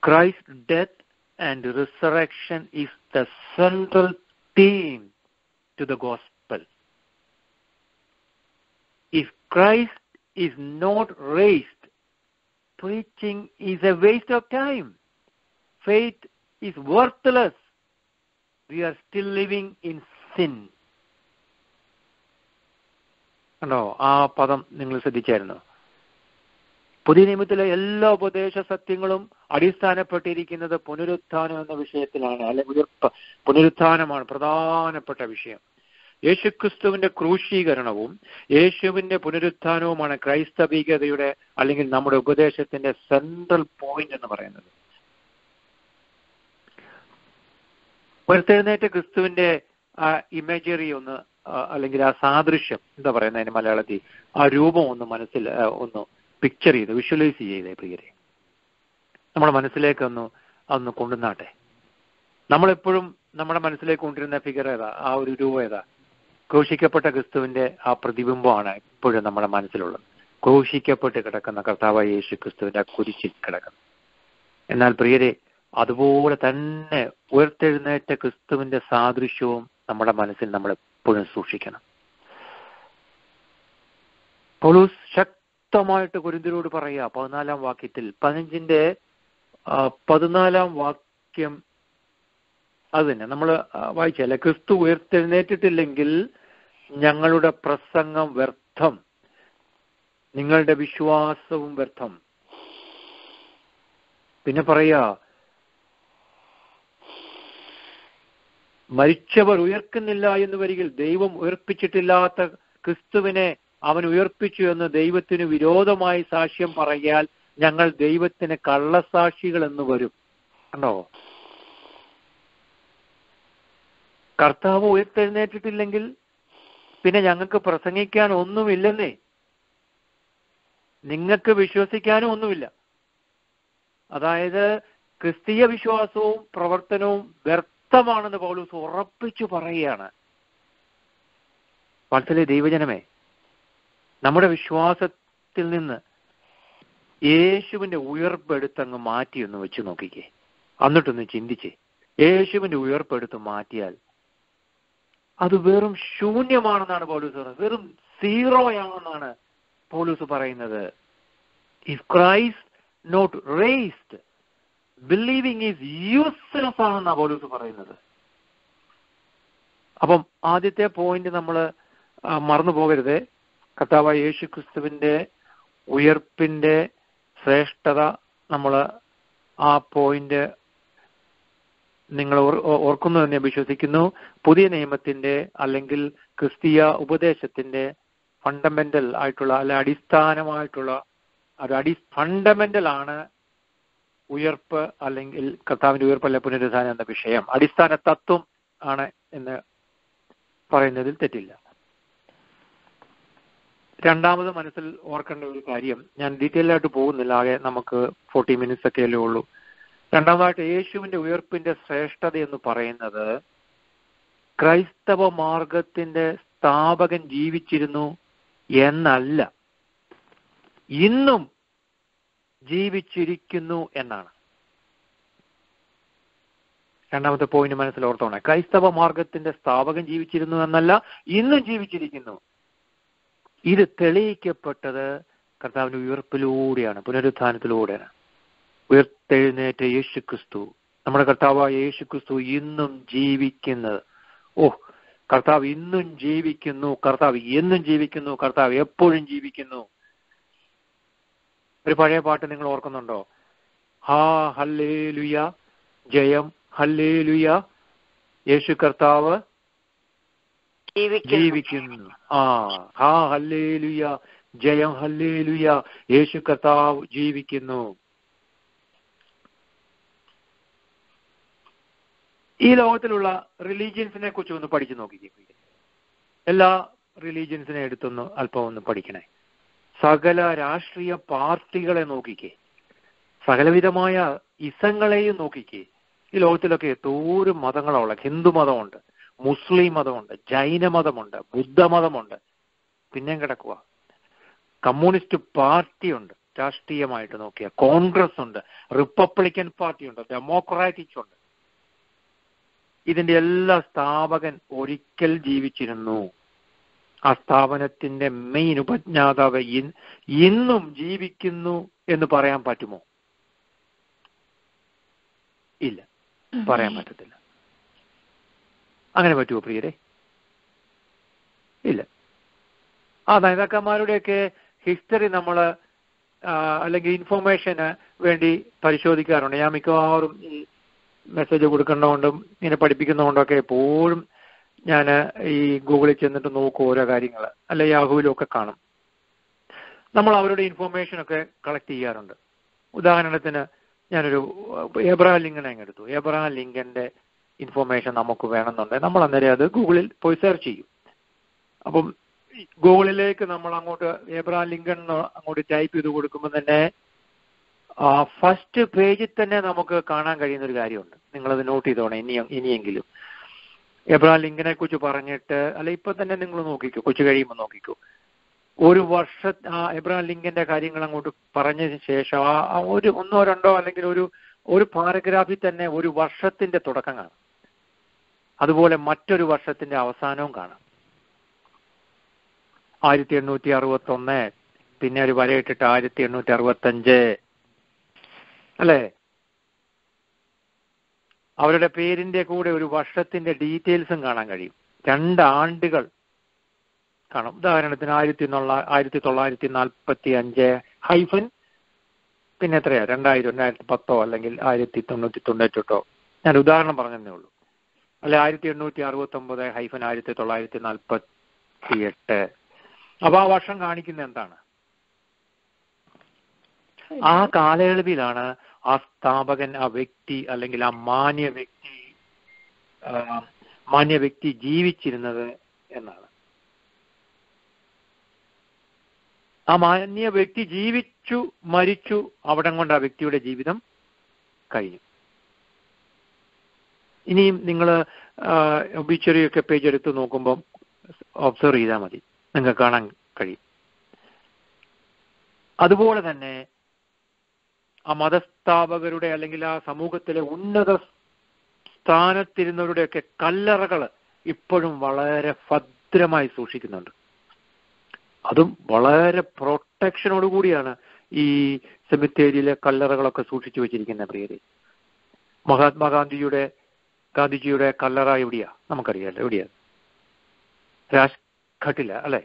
Christ's death and resurrection is the central theme to the gospel. If Christ is not raised, preaching is a waste of time. Faith is worthless. We are still living in sin. കണ്ടോ? ആ പദം നിങ്ങൾ ശ്രദ്ധിച്ചായിരുന്നു? പുതിയ നിയമത്തിലെ എല്ലാ ഉപദേശ സത്യങ്ങളും അടിസ്ഥാനപ്പെട്ടിരിക്കുന്നത് പുനരുത്ഥാനം എന്ന വിഷയത്തിലാണ് അല്ലെങ്കിൽ ഉയർപ്പ് പുനരുത്ഥാനമാണ് പ്രധാനപ്പെട്ട വിഷയം. യേശുക്രിസ്തുവിന്റെ ക്രൂശീകരണവും യേശുവിന്റെ പുനരുത്ഥാനവുമാണ് ക്രൈസ്തവികതയുടെ അല്ലെങ്കിൽ നമ്മുടെ ഉപദേശത്തിന്റെ സെൻട്രൽ പോയിന്റ് എന്ന് പറയുന്നത്. ഉയർത്തെഴുന്നേറ്റ ക്രിസ്തുവിന്റെ ആ ഇമേജറി ഒന്ന് അല്ലെങ്കിൽ ആ സാദൃശ്യം എന്താ പറയുന്നത് അതിന് മലയാളത്തിൽ? ആ രൂപം ഒന്ന് മനസ്സിൽ ഒന്ന് പിക്ചർ ചെയ്ത് വിഷ്വലൈസ് ചെയ്തേ പ്രിയരെ. നമ്മുടെ മനസ്സിലേക്ക് ഒന്ന് അതൊന്ന് കൊണ്ടുവന്നാട്ടെ. നമ്മളെപ്പോഴും നമ്മുടെ മനസ്സിലേക്ക് കൊണ്ടിരുന്ന ഫിഗർ ഏതാ? ആ ഒരു രൂപം ഏതാ? ക്രൂശിക്കപ്പെട്ട ക്രിസ്തുവിന്റെ ആ പ്രതിബിംബമാണ് എപ്പോഴും നമ്മുടെ മനസ്സിലുള്ളത്. ക്രൂശിക്കപ്പെട്ട് കിടക്കുന്ന കർത്താവായ യേശു ക്രിസ്തുവിന്റെ കുരിശിൽ കിടക്കുന്നു എന്നാൽ പ്രിയരെ അതുപോലെ തന്നെ ഉയർത്തെഴുന്നേറ്റ ക്രിസ്തുവിന്റെ സാദൃശ്യവും നമ്മുടെ മനസ്സിൽ നമ്മൾ എപ്പോഴും സൂക്ഷിക്കണം. പൗലൂസ് ശക്തമായിട്ട് കുരുന്തിരോട് പറയുക പതിനാലാം വാക്യത്തിൽ പതിനഞ്ചിന്റെ പതിനാലാം വാക്യം അത് തന്നെ നമ്മൾ വായിച്ചല്ലേ? ക്രിസ്തു ഉയർത്തെഴുന്നേറ്റിട്ടില്ലെങ്കിൽ ഞങ്ങളുടെ പ്രസംഗം വ്യർത്ഥം നിങ്ങളുടെ വിശ്വാസവും വ്യർത്ഥം. പിന്നെ പറയാ മരിച്ചവർ ഉയർക്കുന്നില്ല എന്ന് വരികിൽ ദൈവം ഉയർപ്പിച്ചിട്ടില്ലാത്ത ക്രിസ്തുവിനെ അവൻ ഉയർപ്പിച്ചു എന്ന് ദൈവത്തിന് വിരോധമായി സാക്ഷ്യം പറയാൽ ഞങ്ങൾ ദൈവത്തിന് കള്ളസാക്ഷികൾ എന്ന് വരും. കണ്ടോ? കർത്താവ് ഉയർത്തെഴുന്നേറ്റിട്ടില്ലെങ്കിൽ പിന്നെ ഞങ്ങൾക്ക് പ്രസംഗിക്കാൻ ഒന്നുമില്ലെന്നേ. നിങ്ങൾക്ക് വിശ്വസിക്കാനും ഒന്നുമില്ല. അതായത് ക്രിസ്തീയ വിശ്വാസവും പ്രവർത്തനവും വ്യർത്ഥമാണെന്ന് പൗലൂസ് ഉറപ്പിച്ചു പറയുകയാണ്. വാത്സല്യ ദൈവജനമേ നമ്മുടെ വിശ്വാസത്തിൽ നിന്ന് യേശുവിന്റെ ഉയർപ്പെടുത്തങ്ങ് മാറ്റി ഒന്ന് വെച്ച് നോക്കിക്കേ. എന്നിട്ടൊന്ന് ചിന്തിച്ചേ. യേശുവിന്റെ ഉയർപ്പെടുത്ത് മാറ്റിയാൽ അത് വെറും ശൂന്യമാണെന്നാണ് പോലീസ് പറയുന്നത്. വെറും സീറോയാണെന്നാണ് പോലീസ് പറയുന്നത്. If Christ not raised believing is useless ആണെന്ന് പോലീസ് പറയുന്നത്. അപ്പം ആദ്യത്തെ പോയിന്റ് നമ്മൾ മറന്നു പോകരുത്. കർത്താവായ യേശു ക്രിസ്തുവിന്റെ ഉയർപ്പിന്റെ ശ്രേഷ്ഠത നമ്മൾ ആ പോയിന്റ് നിങ്ങൾ ഓർക്കുന്നു എന്ന് വിശ്വസിക്കുന്നു. പുതിയ നിയമത്തിന്റെ അല്ലെങ്കിൽ ക്രിസ്തീയ ഉപദേശത്തിന്റെ ഫണ്ടമെന്റൽ ആയിട്ടുള്ള അല്ലെ അടിസ്ഥാനമായിട്ടുള്ള ഒരു അടി ഫണ്ടമെന്റൽ ആണ് ഉയർപ്പ് അല്ലെങ്കിൽ കർത്താവിന്റെ ഉയർപ്പ് അല്ലെ പുനരുദ്ധാനം എന്ന വിഷയം. അടിസ്ഥാന തത്വം ആണ് എന്ന് പറയുന്നതിൽ തെറ്റില്ല. രണ്ടാമത് മനസ്സിൽ ഓർക്കേണ്ട ഒരു കാര്യം ഞാൻ ഡീറ്റെയിൽ ആയിട്ട് പോകുന്നില്ല ആകെ നമുക്ക് ഫോർട്ടി മിനിറ്റ്സ് ഒക്കെ അല്ലേ ഉള്ളൂ. രണ്ടാമതായിട്ട് യേശുവിന്റെ ഉയർപ്പിന്റെ ശ്രേഷ്ഠത എന്ന് പറയുന്നത് ക്രൈസ്തവ മാർഗത്തിന്റെ സ്ഥാപകൻ ജീവിച്ചിരുന്നു എന്നല്ല. ഇന്നും ജീവിച്ചിരിക്കുന്നു എന്നാണ്. രണ്ടാമത്തെ പോയിന്റ് മനസ്സിൽ ഓർത്തോണേ. ക്രൈസ്തവ മാർഗത്തിന്റെ സ്ഥാപകൻ ജീവിച്ചിരുന്നു എന്നല്ല ഇന്നും ജീവിച്ചിരിക്കുന്നു. ഇത് തെളിയിക്കപ്പെട്ടത് കർത്താവിന്റെ ഉയർപ്പിലൂടെയാണ് പുനരുത്ഥാനത്തിലൂടെയാണ്. ഉയർത്തെഴുന്നേറ്റ യേശു ക്രിസ്തു നമ്മുടെ കർത്താവായ യേശു ക്രിസ്തു ഇന്നും ജീവിക്കുന്നത്. ഓ കർത്താവ് ഇന്നും ജീവിക്കുന്നു കർത്താവ് എന്നും ജീവിക്കുന്നു കർത്താവ് എപ്പോഴും ജീവിക്കുന്നു. ഒരു പഴയ പാട്ട് നിങ്ങൾ ഓർക്കുന്നുണ്ടോ? ഹാ ഹല്ലേ ലുയ ജയം ഹല്ലേ ലുയ യേശു കർത്താവ് ജീവിക്കുന്നു. ആ ഹാ ഹല്ലേ ലുയ ജയം ഹല്ലേ ലുയ യേശു കർത്താവ് ജീവിക്കുന്നു. ഈ ലോകത്തിലുള്ള റിലീജിയൻസിനെ കുറിച്ച് ഒന്ന് പഠിച്ചു നോക്കിക്കേ. എല്ലാ റിലീജിയൻസിനെ എടുത്തൊന്ന് അല്പം ഒന്ന് പഠിക്കണേ. സകല രാഷ്ട്രീയ പാർട്ടികളെ നോക്കിക്കേ. സകലവിധമായ ഇസങ്ങളെയും നോക്കിക്കേ. ഈ ലോകത്തിലൊക്കെ എന്തോരം മതങ്ങളുള്ള ഹിന്ദു മതമുണ്ട് മുസ്ലിം മതമുണ്ട് ജൈന മതമുണ്ട് ബുദ്ധമതമുണ്ട് പിന്നെയും കിടക്കുക കമ്മ്യൂണിസ്റ്റ് പാർട്ടിയുണ്ട് രാഷ്ട്രീയമായിട്ട് നോക്കിയ കോൺഗ്രസ് ഉണ്ട് റിപ്പബ്ലിക്കൻ പാർട്ടിയുണ്ട് ഡെമോക്രാറ്റിക് ഉണ്ട്. ഇതിന്റെ എല്ലാ സ്ഥാപകൻ ഒരിക്കൽ ജീവിച്ചിരുന്നു. ആ സ്ഥാപനത്തിന്റെ മെയിൻ ഉപജ്ഞാതാവ് ഇന്നും ജീവിക്കുന്നു എന്ന് പറയാൻ പറ്റുമോ? ഇല്ല. പറയാൻ പറ്റത്തില്ല. അങ്ങനെ പറ്റുമോ പ്രിയരെ? ഇല്ല. ആ നേതാക്കന്മാരുടെയൊക്കെ ഹിസ്റ്ററി നമ്മൾ അല്ലെങ്കിൽ ഇൻഫോർമേഷന് വേണ്ടി പരിശോധിക്കാറുണ്ട്. ഞാൻ മിക്കവാറും ഈ മെസ്സേജ് കൊടുക്കുന്നതുകൊണ്ടും ഇങ്ങനെ പഠിപ്പിക്കുന്നതുകൊണ്ടൊക്കെ എപ്പോഴും ഞാൻ ഈ ഗൂഗിളിൽ ചെന്നിട്ട് നോക്കും ഓരോ കാര്യങ്ങൾ. അല്ലെ യാഹുവിലും ഒക്കെ കാണും. നമ്മൾ അവരുടെ ഇൻഫോർമേഷൻ ഒക്കെ കളക്ട് ചെയ്യാറുണ്ട്. ഉദാഹരണത്തിന് ഞാനൊരു എബ്രഹാം ലിങ്കനെ അങ്ങ് എടുത്തു. എബ്രഹാം ലിങ്കന്റെ ഇൻഫോർമേഷൻ നമുക്ക് വേണമെന്നുണ്ടെങ്കിൽ നമ്മൾ അന്നേരം അത് ഗൂഗിളിൽ പോയി സെർച്ച് ചെയ്യും. അപ്പം ഗൂഗിളിലേക്ക് നമ്മൾ അങ്ങോട്ട് എബ്രഹാം ലിങ്കൺ അങ്ങോട്ട് ടൈപ്പ് ചെയ്ത് കൊടുക്കുമ്പോൾ തന്നെ ഫസ്റ്റ് പേജിൽ തന്നെ നമുക്ക് കാണാൻ കഴിയുന്ന ഒരു കാര്യമുണ്ട്. നിങ്ങളത് നോട്ട് ചെയ്തോണേ ഇനി ഇനിയെങ്കിലും. എബ്രഹാം ലിങ്കനെ കുറിച്ച് പറഞ്ഞിട്ട് അല്ല ഇപ്പൊ തന്നെ നിങ്ങൾ നോക്കിക്കോ കൊച്ചു കഴിയുമ്പോൾ നോക്കിക്കോ. ഒരു വർഷ ആ എബ്രഹാം ലിങ്കന്റെ കാര്യങ്ങൾ അങ്ങോട്ട് പറഞ്ഞതിന് ശേഷം ആ ഒരു ഒന്നോ രണ്ടോ അല്ലെങ്കിൽ ഒരു ഒരു പാരഗ്രാഫിൽ തന്നെ ഒരു വർഷത്തിന്റെ തുടക്കം കാണാം. അതുപോലെ മറ്റൊരു വർഷത്തിന്റെ അവസാനവും കാണാം. ആയിരത്തി എണ്ണൂറ്റി അറുപത്തി ഒന്ന് പിന്നെ ഒരു വരയിട്ടിട്ട് ആയിരത്തി എണ്ണൂറ്റി അറുപത്തി അഞ്ച് അല്ലേ? അവരുടെ പേരിന്റെ കൂടെ ഒരു വർഷത്തിന്റെ ഡീറ്റെയിൽസും കാണാൻ കഴിയും. രണ്ട് ആണ്ടുകൾ കാണും. ഉദാഹരണത്തിന് ആയിരത്തി ആയിരത്തി തൊള്ളായിരത്തി നാൽപ്പത്തി അഞ്ച് ഹൈഫൻ പിന്നെ എത്രയാ? രണ്ടായിരം രണ്ടായിരത്തി പത്തോ അല്ലെങ്കിൽ ആയിരത്തി തൊണ്ണൂറ്റി തൊണ്ണൂറ്റെട്ടോ? ഞാൻ ഉദാഹരണം പറഞ്ഞതേ ഉള്ളൂ. അല്ലെ ആയിരത്തി എണ്ണൂറ്റി അറുപത്തി ഒമ്പത് ഹൈഫൻ ആയിരത്തി തൊള്ളായിരത്തി നാൽപ്പത്തി എട്ട് അപ്പൊ ആ വർഷം കാണിക്കുന്ന എന്താണ്? ആ കാലയളവിലാണ് ആ സ്ഥാപകൻ ആ വ്യക്തി അല്ലെങ്കിൽ ആ മാന്യ വ്യക്തി മാന്യ വ്യക്തി ജീവിച്ചിരുന്നത് എന്നാണ്. ആ മാന്യ വ്യക്തി ജീവിച്ചു മരിച്ചു അവിടം കൊണ്ട് ആ വ്യക്തിയുടെ ജീവിതം കഴിഞ്ഞു. ഇനിയും നിങ്ങൾ ഒബിച്ചറിയൊക്കെ പേജ് എടുത്ത് നോക്കുമ്പോൾ ഒബ്സർവ് ചെയ്താൽ മതി. നിങ്ങൾക്ക് കാണാൻ കഴിയും. അതുപോലെ തന്നെ ആ മതസ്ഥാപകരുടെ അല്ലെങ്കിൽ ആ സമൂഹത്തിലെ ഉന്നത സ്ഥാനത്തിരുന്നവരുടെയൊക്കെ കല്ലറകൾ ഇപ്പോഴും വളരെ ഭദ്രമായി സൂക്ഷിക്കുന്നുണ്ട്. അതും വളരെ പ്രൊട്ടക്ഷനോട് കൂടിയാണ് ഈ സെമിത്തേരിയിലെ കല്ലറകളൊക്കെ സൂക്ഷിച്ചു വെച്ചിരിക്കുന്ന പ്രിയതി മഹാത്മാഗാന്ധിയുടെ ഗാന്ധിജിയുടെ കല്ലറ എവിടെയാ? നമുക്കറിയാലോ എവിടെയാ? രാജ്ഘട്ടില അല്ലെ?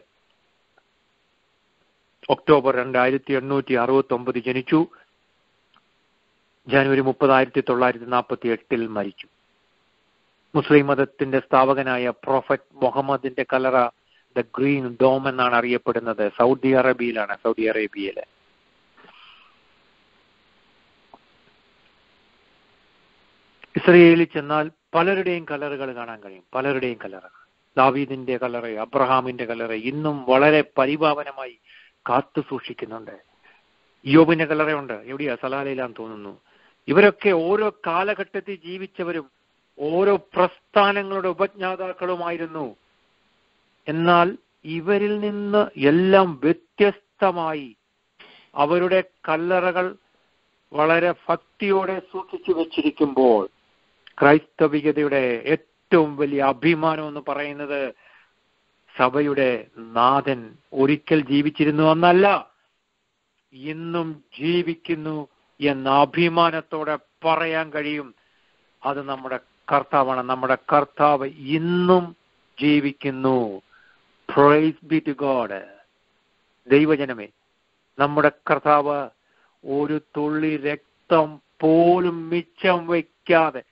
ഒക്ടോബർ രണ്ടായിരത്തി എണ്ണൂറ്റി അറുപത്തി ഒമ്പത് ജനിച്ചു. ജനുവരി മുപ്പത് ആയിരത്തി തൊള്ളായിരത്തി നാൽപ്പത്തി എട്ടിൽ മരിച്ചു. മുസ്ലിം മതത്തിന്റെ സ്ഥാപകനായ പ്രൊഫറ്റ് മുഹമ്മദിന്റെ കലറ ദ ഗ്രീൻ ഡോം എന്നാണ് അറിയപ്പെടുന്നത്. സൗദി അറേബ്യയിലാണ് സൗദി അറേബ്യയിലെ ഇസ്രയേലിൽ ചെന്നാൽ പലരുടെയും കലറുകൾ കാണാൻ കഴിയും. പലരുടെയും കലറുകൾ ദാവീദിന്റെ കലറ് അബ്രഹാമിന്റെ കലറ് ഇന്നും വളരെ പരിഭാവനമായി കാത്തു സൂക്ഷിക്കുന്നുണ്ട് യോബിന്റെ കലറയുണ്ട്. എവിടെയാ? സലാലയിലാന്ന് തോന്നുന്നു. ഇവരൊക്കെ ഓരോ കാലഘട്ടത്തിൽ ജീവിച്ചവരും ഓരോ പ്രസ്ഥാനങ്ങളുടെ ഉപജ്ഞാതാക്കളുമായിരുന്നു. എന്നാൽ ഇവരിൽ നിന്ന് എല്ലാം വ്യത്യസ്തമായി അവരുടെ കല്ലറകൾ വളരെ ഭക്തിയോടെ സൂക്ഷിച്ചു വെച്ചിരിക്കുമ്പോൾ ക്രൈസ്തവികതയുടെ ഏറ്റവും വലിയ അഭിമാനം എന്ന് പറയുന്നത് സഭയുടെ നാഥൻ ഒരിക്കൽ ജീവിച്ചിരുന്നു എന്നല്ല ഇന്നും ജീവിക്കുന്നു എന്ന അഭിമാനത്തോടെ പറയാൻ കഴിയും. അത് നമ്മുടെ കർത്താവാണ്. നമ്മുടെ കർത്താവ് ഇന്നും ജീവിക്കുന്നു. പ്രൈസ് ബി ടു ഗോഡ് ദൈവജനമേ നമ്മുടെ കർത്താവ് ഒരു തുള്ളി രക്തം പോലും മിച്ചം വയ്ക്കാതെ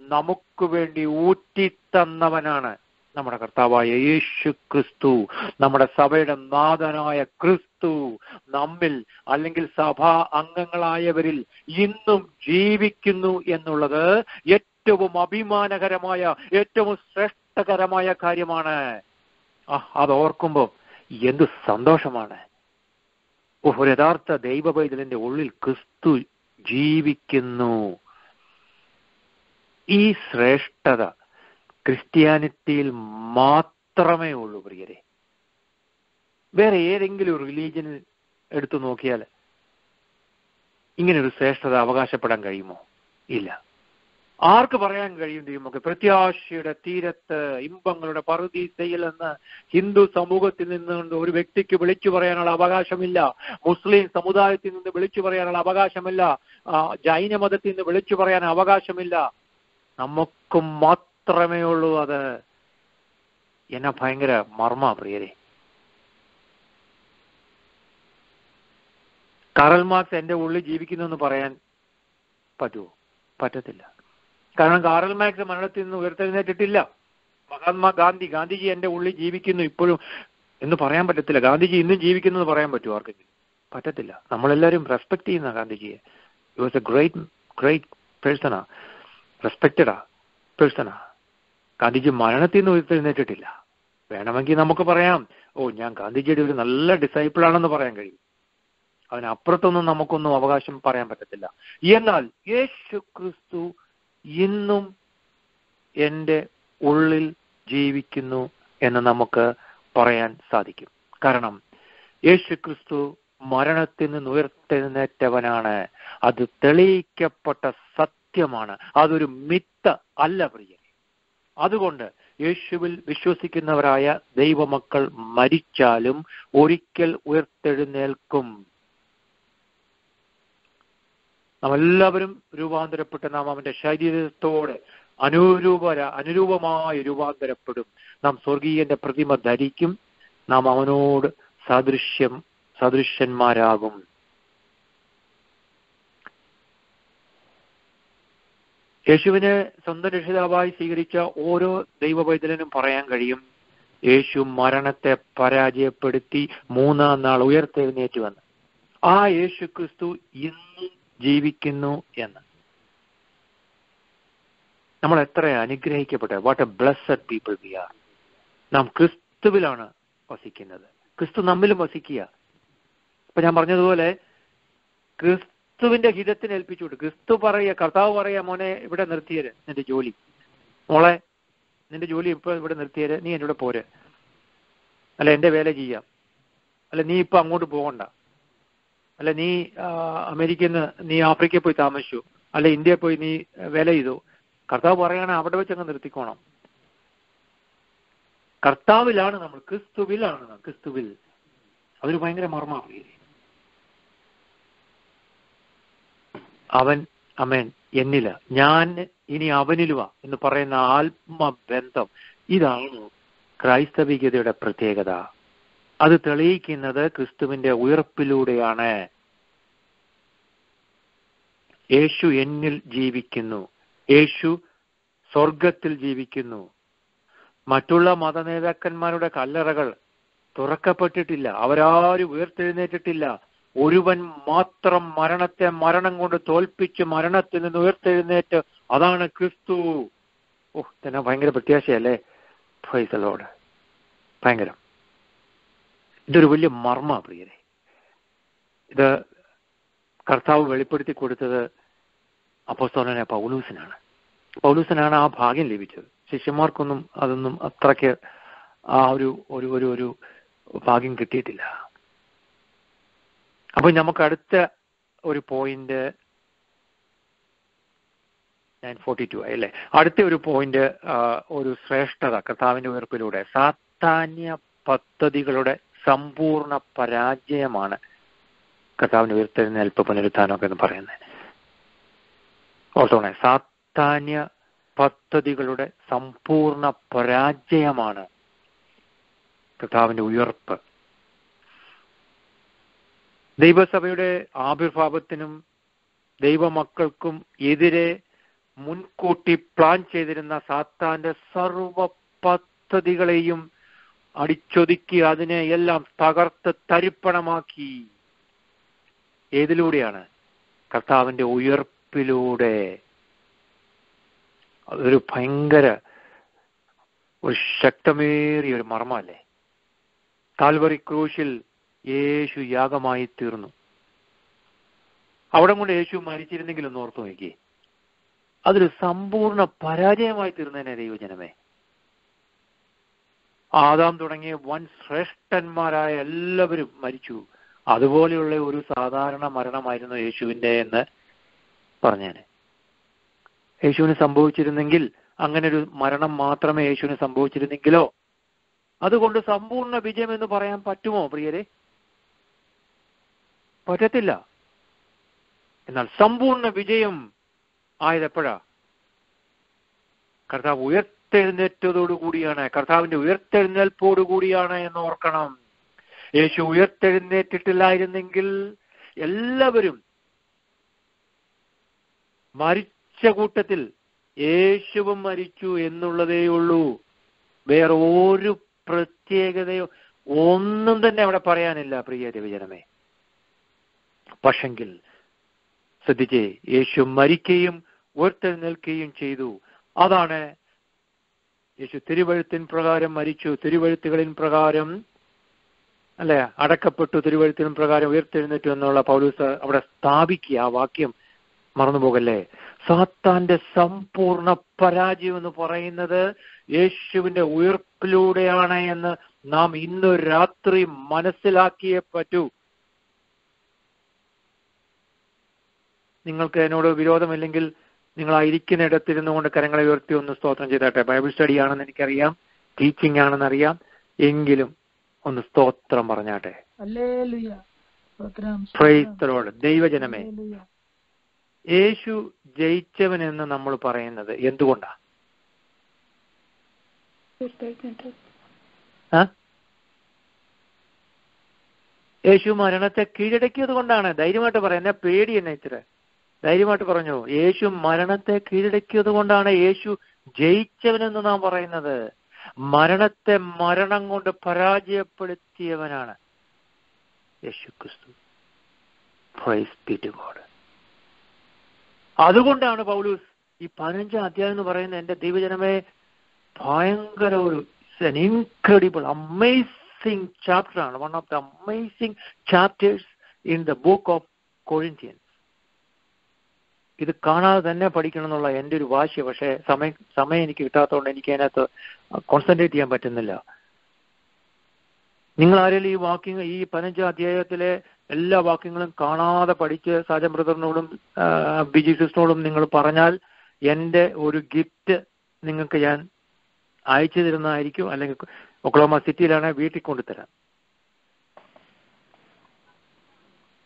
നമുക്ക് വേണ്ടി ഊറ്റിത്തന്നവനാണ്. നമ്മുടെ കർത്താവായ യേശു ക്രിസ്തു നമ്മുടെ സഭയുടെ നാഥനായ ക്രിസ്തു നമ്മിൽ അല്ലെങ്കിൽ സഭാ അംഗങ്ങളായവരിൽ ഇന്നും ജീവിക്കുന്നു എന്നുള്ളത് ഏറ്റവും അഭിമാനകരമായ ഏറ്റവും ശ്രേഷ്ഠകരമായ കാര്യമാണ്. ആ, അത് ഓർക്കുമ്പോൾ എന്ത് സന്തോഷമാണ്. ഒരു യഥാർത്ഥ ദൈവ പൈതലിന്റെ ഉള്ളിൽ ക്രിസ്തു ജീവിക്കുന്നു. ഈ ശ്രേഷ്ഠത ക്രിസ്ത്യാനിറ്റിയിൽ മാത്രമേ ഉള്ളൂ പ്രിയരെ. വേറെ ഏതെങ്കിലും റിലീജിയനിൽ എടുത്തു നോക്കിയാൽ ഇങ്ങനെ ഒരു ശ്രേഷ്ഠത അവകാശപ്പെടാൻ കഴിയുമോ? ഇല്ല. ആർക്ക് പറയാൻ കഴിയും ദൈവമൊക്കെ? പ്രത്യാശയുടെ തീരത്ത് ഇമ്പങ്ങളുടെ പറുദീസയിൽ എന്ന് ഹിന്ദു സമൂഹത്തിൽ നിന്നുകൊണ്ട് ഒരു വ്യക്തിക്ക് വിളിച്ചു പറയാനുള്ള അവകാശമില്ല. മുസ്ലിം സമുദായത്തിൽ നിന്ന് വിളിച്ചു പറയാനുള്ള അവകാശമില്ല. ജൈന മതത്തിൽ നിന്ന് വിളിച്ചു പറയാൻ അവകാശമില്ല. നമുക്ക് മാത്രമേ ഉള്ളൂ അത്. എന്നെ ഭയങ്കര മർമ്മ പ്രിയരെ. കാറൽ മാർക്സ് എന്റെ ഉള്ളിൽ ജീവിക്കുന്നു എന്ന് പറയാൻ പറ്റുമോ പറ്റത്തില്ല. കാരണം കാറൽ മാർക്സ് മരണത്തിൽ നിന്ന് ഉയർത്തെഴുന്നേറ്റിട്ടില്ല. മഹാത്മാ ഗാന്ധി ഗാന്ധിജി എന്റെ ഉള്ളിൽ ജീവിക്കുന്നു ഇപ്പോഴും എന്ന് പറയാൻ പറ്റത്തില്ല. ഗാന്ധിജി ഇന്നും ജീവിക്കുന്നു എന്ന് പറയാൻ പറ്റുമോ ആർക്കെങ്കിലും? പറ്റത്തില്ല. നമ്മളെല്ലാവരും റെസ്പെക്ട് ചെയ്യുന്ന ഗാന്ധിജിയെ. You was a great great പേഴ്സണാ റെസ്പെക്റ്റഡാ പേഴ്സണാ ഗാന്ധിജി മരണത്തിൽ നിന്ന് ഉയർത്തെഴുന്നേറ്റിട്ടില്ല വേണമെങ്കിൽ നമുക്ക് പറയാം ഓ ഞാൻ ഗാന്ധിജിയുടെ ഒരു നല്ല ഡിസൈപ്പിൾ ആണെന്ന് പറയാൻ കഴിയും. അതിനപ്പുറത്തൊന്നും നമുക്കൊന്നും അവകാശം പറയാൻ പറ്റത്തില്ല. എന്നാൽ യേശു ക്രിസ്തു ഇന്നും എന്റെ ഉള്ളിൽ ജീവിക്കുന്നു എന്ന് നമുക്ക് പറയാൻ സാധിക്കും. കാരണം യേശു ക്രിസ്തു മരണത്തിൽ നിന്ന് ഉയർത്തെഴുന്നേറ്റവനാണ്. അത് തെളിയിക്കപ്പെട്ട സത്യമാണ്. അതൊരു മിത്ത അല്ല പ്രിയരെ അതുകൊണ്ട് യേശുവിൽ വിശ്വസിക്കുന്നവരായ ദൈവമക്കൾ മരിച്ചാലും ഒരിക്കൽ ഉയർത്തെഴുന്നേൽക്കും. നാം എല്ലാവരും രൂപാന്തരപ്പെട്ട് നാം അവന്റെ ശരീരത്തോടെ അനുരൂപര അനുരൂപമായി രൂപാന്തരപ്പെടും. നാം സ്വർഗീയന്റെ പ്രതിമ ധരിക്കും. നാം അവനോട് സദൃശ്യം സദൃശ്യന്മാരാകും. യേശുവിനെ സ്വന്തം രക്ഷിതാവായി സ്വീകരിച്ച ഓരോ ദൈവവൈതലനും പറയാൻ കഴിയും. യേശു മരണത്തെ പരാജയപ്പെടുത്തി മൂന്നാം നാൾ ഉയർത്തെഴുന്നേറ്റുവെന്ന് ആ യേശു ക്രിസ്തു ഇന്നും ജീവിക്കുന്നു എന്ന്. നമ്മൾ എത്ര അനുഗ്രഹിക്കപ്പെട്ട what a blessed people we are നാം ക്രിസ്തുവിലാണ് വസിക്കുന്നത്. ക്രിസ്തു നമ്മിലും വസിക്കുക. ഇപ്പൊ ഞാൻ പറഞ്ഞതുപോലെ ക്രിസ്തുവിന്റെ ഹിതത്തിന് ഏൽപ്പിച്ചു കൊടുക്കും ക്രിസ്തു പറയുക കർത്താവ് പറയ മോനെ ഇവിടെ നിർത്തിയത് നിന്റെ ജോലി. മോളെ നിന്റെ ജോലി ഇപ്പൊ ഇവിടെ നിർത്തിയത് നീ എന്നോട് പോര്. അല്ല എന്റെ വേല ചെയ്യാം. അല്ല നീ ഇപ്പൊ അങ്ങോട്ട് പോകണ്ട. അല്ല നീ അമേരിക്കയിൽ നിന്ന് നീ ആഫ്രിക്കയിൽ പോയി താമസിച്ചു. അല്ല ഇന്ത്യയിൽ പോയി നീ വേല ചെയ്തു. കർത്താവ് പറയണ അവിടെ വെച്ച് അങ്ങ് നിർത്തിക്കോണം. കർത്താവിലാണ് നമ്മൾ ക്രിസ്തുവിലാണ് ക്രിസ്തുവിൽ. അതൊരു ഭയങ്കര മർമ്മമാണ്. അവൻ അമേൻ എന്നില. ഞാൻ ഇനി അവനിലുവ എന്ന് പറയുന്ന ആത്മബന്ധം. ഇതാണ് ക്രൈസ്തവികതയുടെ പ്രത്യേകത. അത് തെളിയിക്കുന്നത് ക്രിസ്തുവിന്റെ ഉയർപ്പിലൂടെയാണ്. യേശു എന്നിൽ ജീവിക്കുന്നു. യേശു സ്വർഗത്തിൽ ജീവിക്കുന്നു. മറ്റുള്ള മത നേതാക്കന്മാരുടെ കല്ലറകൾ തുറക്കപ്പെട്ടിട്ടില്ല. അവരാരും ഉയർത്തെഴുന്നേറ്റിട്ടില്ല. ഒരുവൻ മാത്രം മരണത്തെ മരണം കൊണ്ട് തോൽപ്പിച്ച് മരണത്തിൽ നിന്ന് ഉയർത്തെഴുന്നേറ്റ് അതാണ് ക്രിസ്തു. ഓ തന്നെ ഭയങ്കര പ്രത്യാശയല്ലേ? ഫൈസലോട് ഭയങ്കരം. ഇതൊരു വലിയ മർമ്മ പ്രിയരെ. ഇത് കർത്താവ് വെളിപ്പെടുത്തി കൊടുത്തത് അപ്പോസ്തോലനെ പൗലൂസിനാണ്. പൗലൂസിനാണ് ആ ഭാഗ്യം ലഭിച്ചത്. ശിഷ്യന്മാർക്കൊന്നും അതൊന്നും അത്രയ്ക്ക് ആ ഒരു ഒരു ഒരു ഭാഗ്യം കിട്ടിയിട്ടില്ല. അപ്പൊ നമുക്ക് അടുത്ത ഒരു പോയിന്റ് നയൻ ഫോർട്ടി ടു അല്ലേ? അടുത്ത ഒരു പോയിന്റ് ഒരു ശ്രേഷ്ഠത കർത്താവിന്റെ ഉയർപ്പിലൂടെ. സാധാന്യ പദ്ധതികളുടെ സമ്പൂർണ പരാജയമാണ് കർത്താവിന്റെ ഉയർത്തെഴുന്നേൽപ്പ് പുനരുത്ഥാനമൊക്കെ എന്ന് പറയുന്നത്. ഓർത്തോണേ സാത്താന്യ പദ്ധതികളുടെ സമ്പൂർണ പരാജയമാണ് കർത്താവിന്റെ ഉയർപ്പ്. ദൈവസഭയുടെ ആവിർഭാവത്തിനും ദൈവമക്കൾക്കും എതിരെ മുൻകൂട്ടി പ്ലാൻ ചെയ്തിരുന്ന സാത്താന്റെ സർവ പദ്ധതികളെയും അടിച്ചൊതുക്കി അതിനെ എല്ലാം തകർത്ത് തരിപ്പണമാക്കി. ഏതിലൂടെയാണ്? കർത്താവിന്റെ ഉയർപ്പിലൂടെ. അതൊരു ഭയങ്കര ഒരു ശക്തമേറിയ ഒരു മർമ്മല്ലേ താൽവറി ക്രൂശിൽ യേശു യാഗമായി തീർന്നു. അവിടെ കൊണ്ട് യേശു മരിച്ചിരുന്നെങ്കിൽ ഒന്ന് ഓർത്തു നോക്കി. അതൊരു സമ്പൂർണ പരാജയമായി തീർന്നതിനെ ദൈവജനമേ. ആദാം തുടങ്ങിയ വൻ ശ്രേഷ്ഠന്മാരായ എല്ലാവരും മരിച്ചു. അതുപോലെയുള്ള ഒരു സാധാരണ മരണമായിരുന്നു യേശുവിന്റെ എന്ന് പറഞ്ഞേനെ. യേശുവിന് സംഭവിച്ചിരുന്നെങ്കിൽ അങ്ങനെ ഒരു മരണം മാത്രമേ യേശുവിന് സംഭവിച്ചിരുന്നെങ്കിലോ? അതുകൊണ്ട് സമ്പൂർണ വിജയം എന്ന് പറയാൻ പറ്റുമോ പ്രിയരെ? പറ്റത്തില്ല. എന്നാൽ സമ്പൂർണ വിജയം ആയതെപ്പോഴാ? കർത്താവ് ഉയർത്തെഴുന്നേറ്റതോടുകൂടിയാണ് കർത്താവിന്റെ ഉയർത്തെഴുന്നേൽപ്പോടുകൂടിയാണ് എന്ന് ഓർക്കണം. യേശു ഉയർത്തെഴുന്നേറ്റിട്ടില്ലായിരുന്നെങ്കിൽ എല്ലാവരും മരിച്ച കൂട്ടത്തിൽ യേശുവും മരിച്ചു എന്നുള്ളതേ ഉള്ളൂ. വേറെ പ്രത്യേകതയോ ഒന്നും തന്നെ അവിടെ പറയാനില്ല പ്രിയ രവിജനമേ പക്ഷെങ്കിൽ ശ്രദ്ധിച്ചേ യേശു മരിക്കുകയും ഉയർത്തെഴുന്നേൽക്കുകയും ചെയ്തു. അതാണ് യേശു തിരുവഴുത്തിൻ പ്രകാരം മരിച്ചു. തിരുവഴുത്തുകളിൻ പ്രകാരം അല്ലെ? അടക്കപ്പെട്ടു തിരുവഴുത്തിനും പ്രകാരം ഉയർത്തെഴുന്നേറ്റു എന്നുള്ള പൗലൂസ് അവിടെ സ്ഥാപിക്കുക. ആ വാക്യം മറന്നുപോകല്ലേ? സാത്താന്റെ സമ്പൂർണ പരാജയം എന്ന് പറയുന്നത് യേശുവിന്റെ ഉയർപ്പിലൂടെയാണ് എന്ന് നാം ഇന്ന് രാത്രി മനസ്സിലാക്കിയേ പറ്റൂ. നിങ്ങൾക്ക് എന്നോട് വിരോധമില്ലെങ്കിൽ നിങ്ങൾ ആ ഇരിക്കുന്ന ഇടത്തിരുന്നു കൊണ്ട് കരങ്ങളെ ഉയർത്തി ഒന്ന് സ്തോത്രം ചെയ്താട്ടെ. ബൈബിൾ സ്റ്റഡി ആണെന്ന് എനിക്കറിയാം ടീച്ചിങ് ആണെന്ന് അറിയാം എങ്കിലും ഒന്ന് സ്തോത്രം പറഞ്ഞാട്ടെ. ദൈവജനമേ യേശു ജയിച്ചവൻ എന്ന് നമ്മൾ പറയുന്നത് എന്തുകൊണ്ടാ? യേശു മരണത്തെ കീഴടക്കിയത് കൊണ്ടാണ്. ധൈര്യമായിട്ട് പറയാം എന്നെ പേടി എന്നെ ഇച്ചിരി. ധൈര്യമായിട്ട് പറഞ്ഞു യേശു മരണത്തെ കീഴടക്കിയത് കൊണ്ടാണ് യേശു ജയിച്ചവനെന്ന് നാം പറയുന്നത്. മരണത്തെ മരണം കൊണ്ട് പരാജയപ്പെടുത്തിയവനാണ് യേശു ക്രിസ്തു അതുകൊണ്ടാണ് പൗലൂസ് ഈ പതിനഞ്ചാം അധ്യായം എന്ന് പറയുന്ന എന്റെ ദൈവജനമേ ഭയങ്കര ഒരു ഇൻക്രെഡിബിൾ അമേസിംഗ് ചാപ്റ്റർ ആണ്. One of the amazing chapters in the book of Corinthians ഇത് കാണാതെ തന്നെ പഠിക്കണം എന്നുള്ള എന്റെ ഒരു വാശി പക്ഷേ സമയം സമയം എനിക്ക് കിട്ടാത്തതുകൊണ്ട് എനിക്ക് അതിനകത്ത് കോൺസെൻട്രേറ്റ് ചെയ്യാൻ പറ്റുന്നില്ല. നിങ്ങൾ ആരെങ്കിലും ഈ വാക്യങ്ങൾ ഈ പതിനഞ്ചാം അധ്യായത്തിലെ എല്ലാ വാക്യങ്ങളും കാണാതെ പഠിച്ച് സാജൻ ബിജി സിസ്റ്ററിനോടും നിങ്ങൾ പറഞ്ഞാൽ എന്റെ ഒരു ഗിഫ്റ്റ് നിങ്ങൾക്ക് ഞാൻ അയച്ചു തരുന്നതായിരിക്കും. അല്ലെങ്കിൽ ഒക്ലോമ സിറ്റിയിലാണ് വീട്ടിൽ കൊണ്ടുതരാം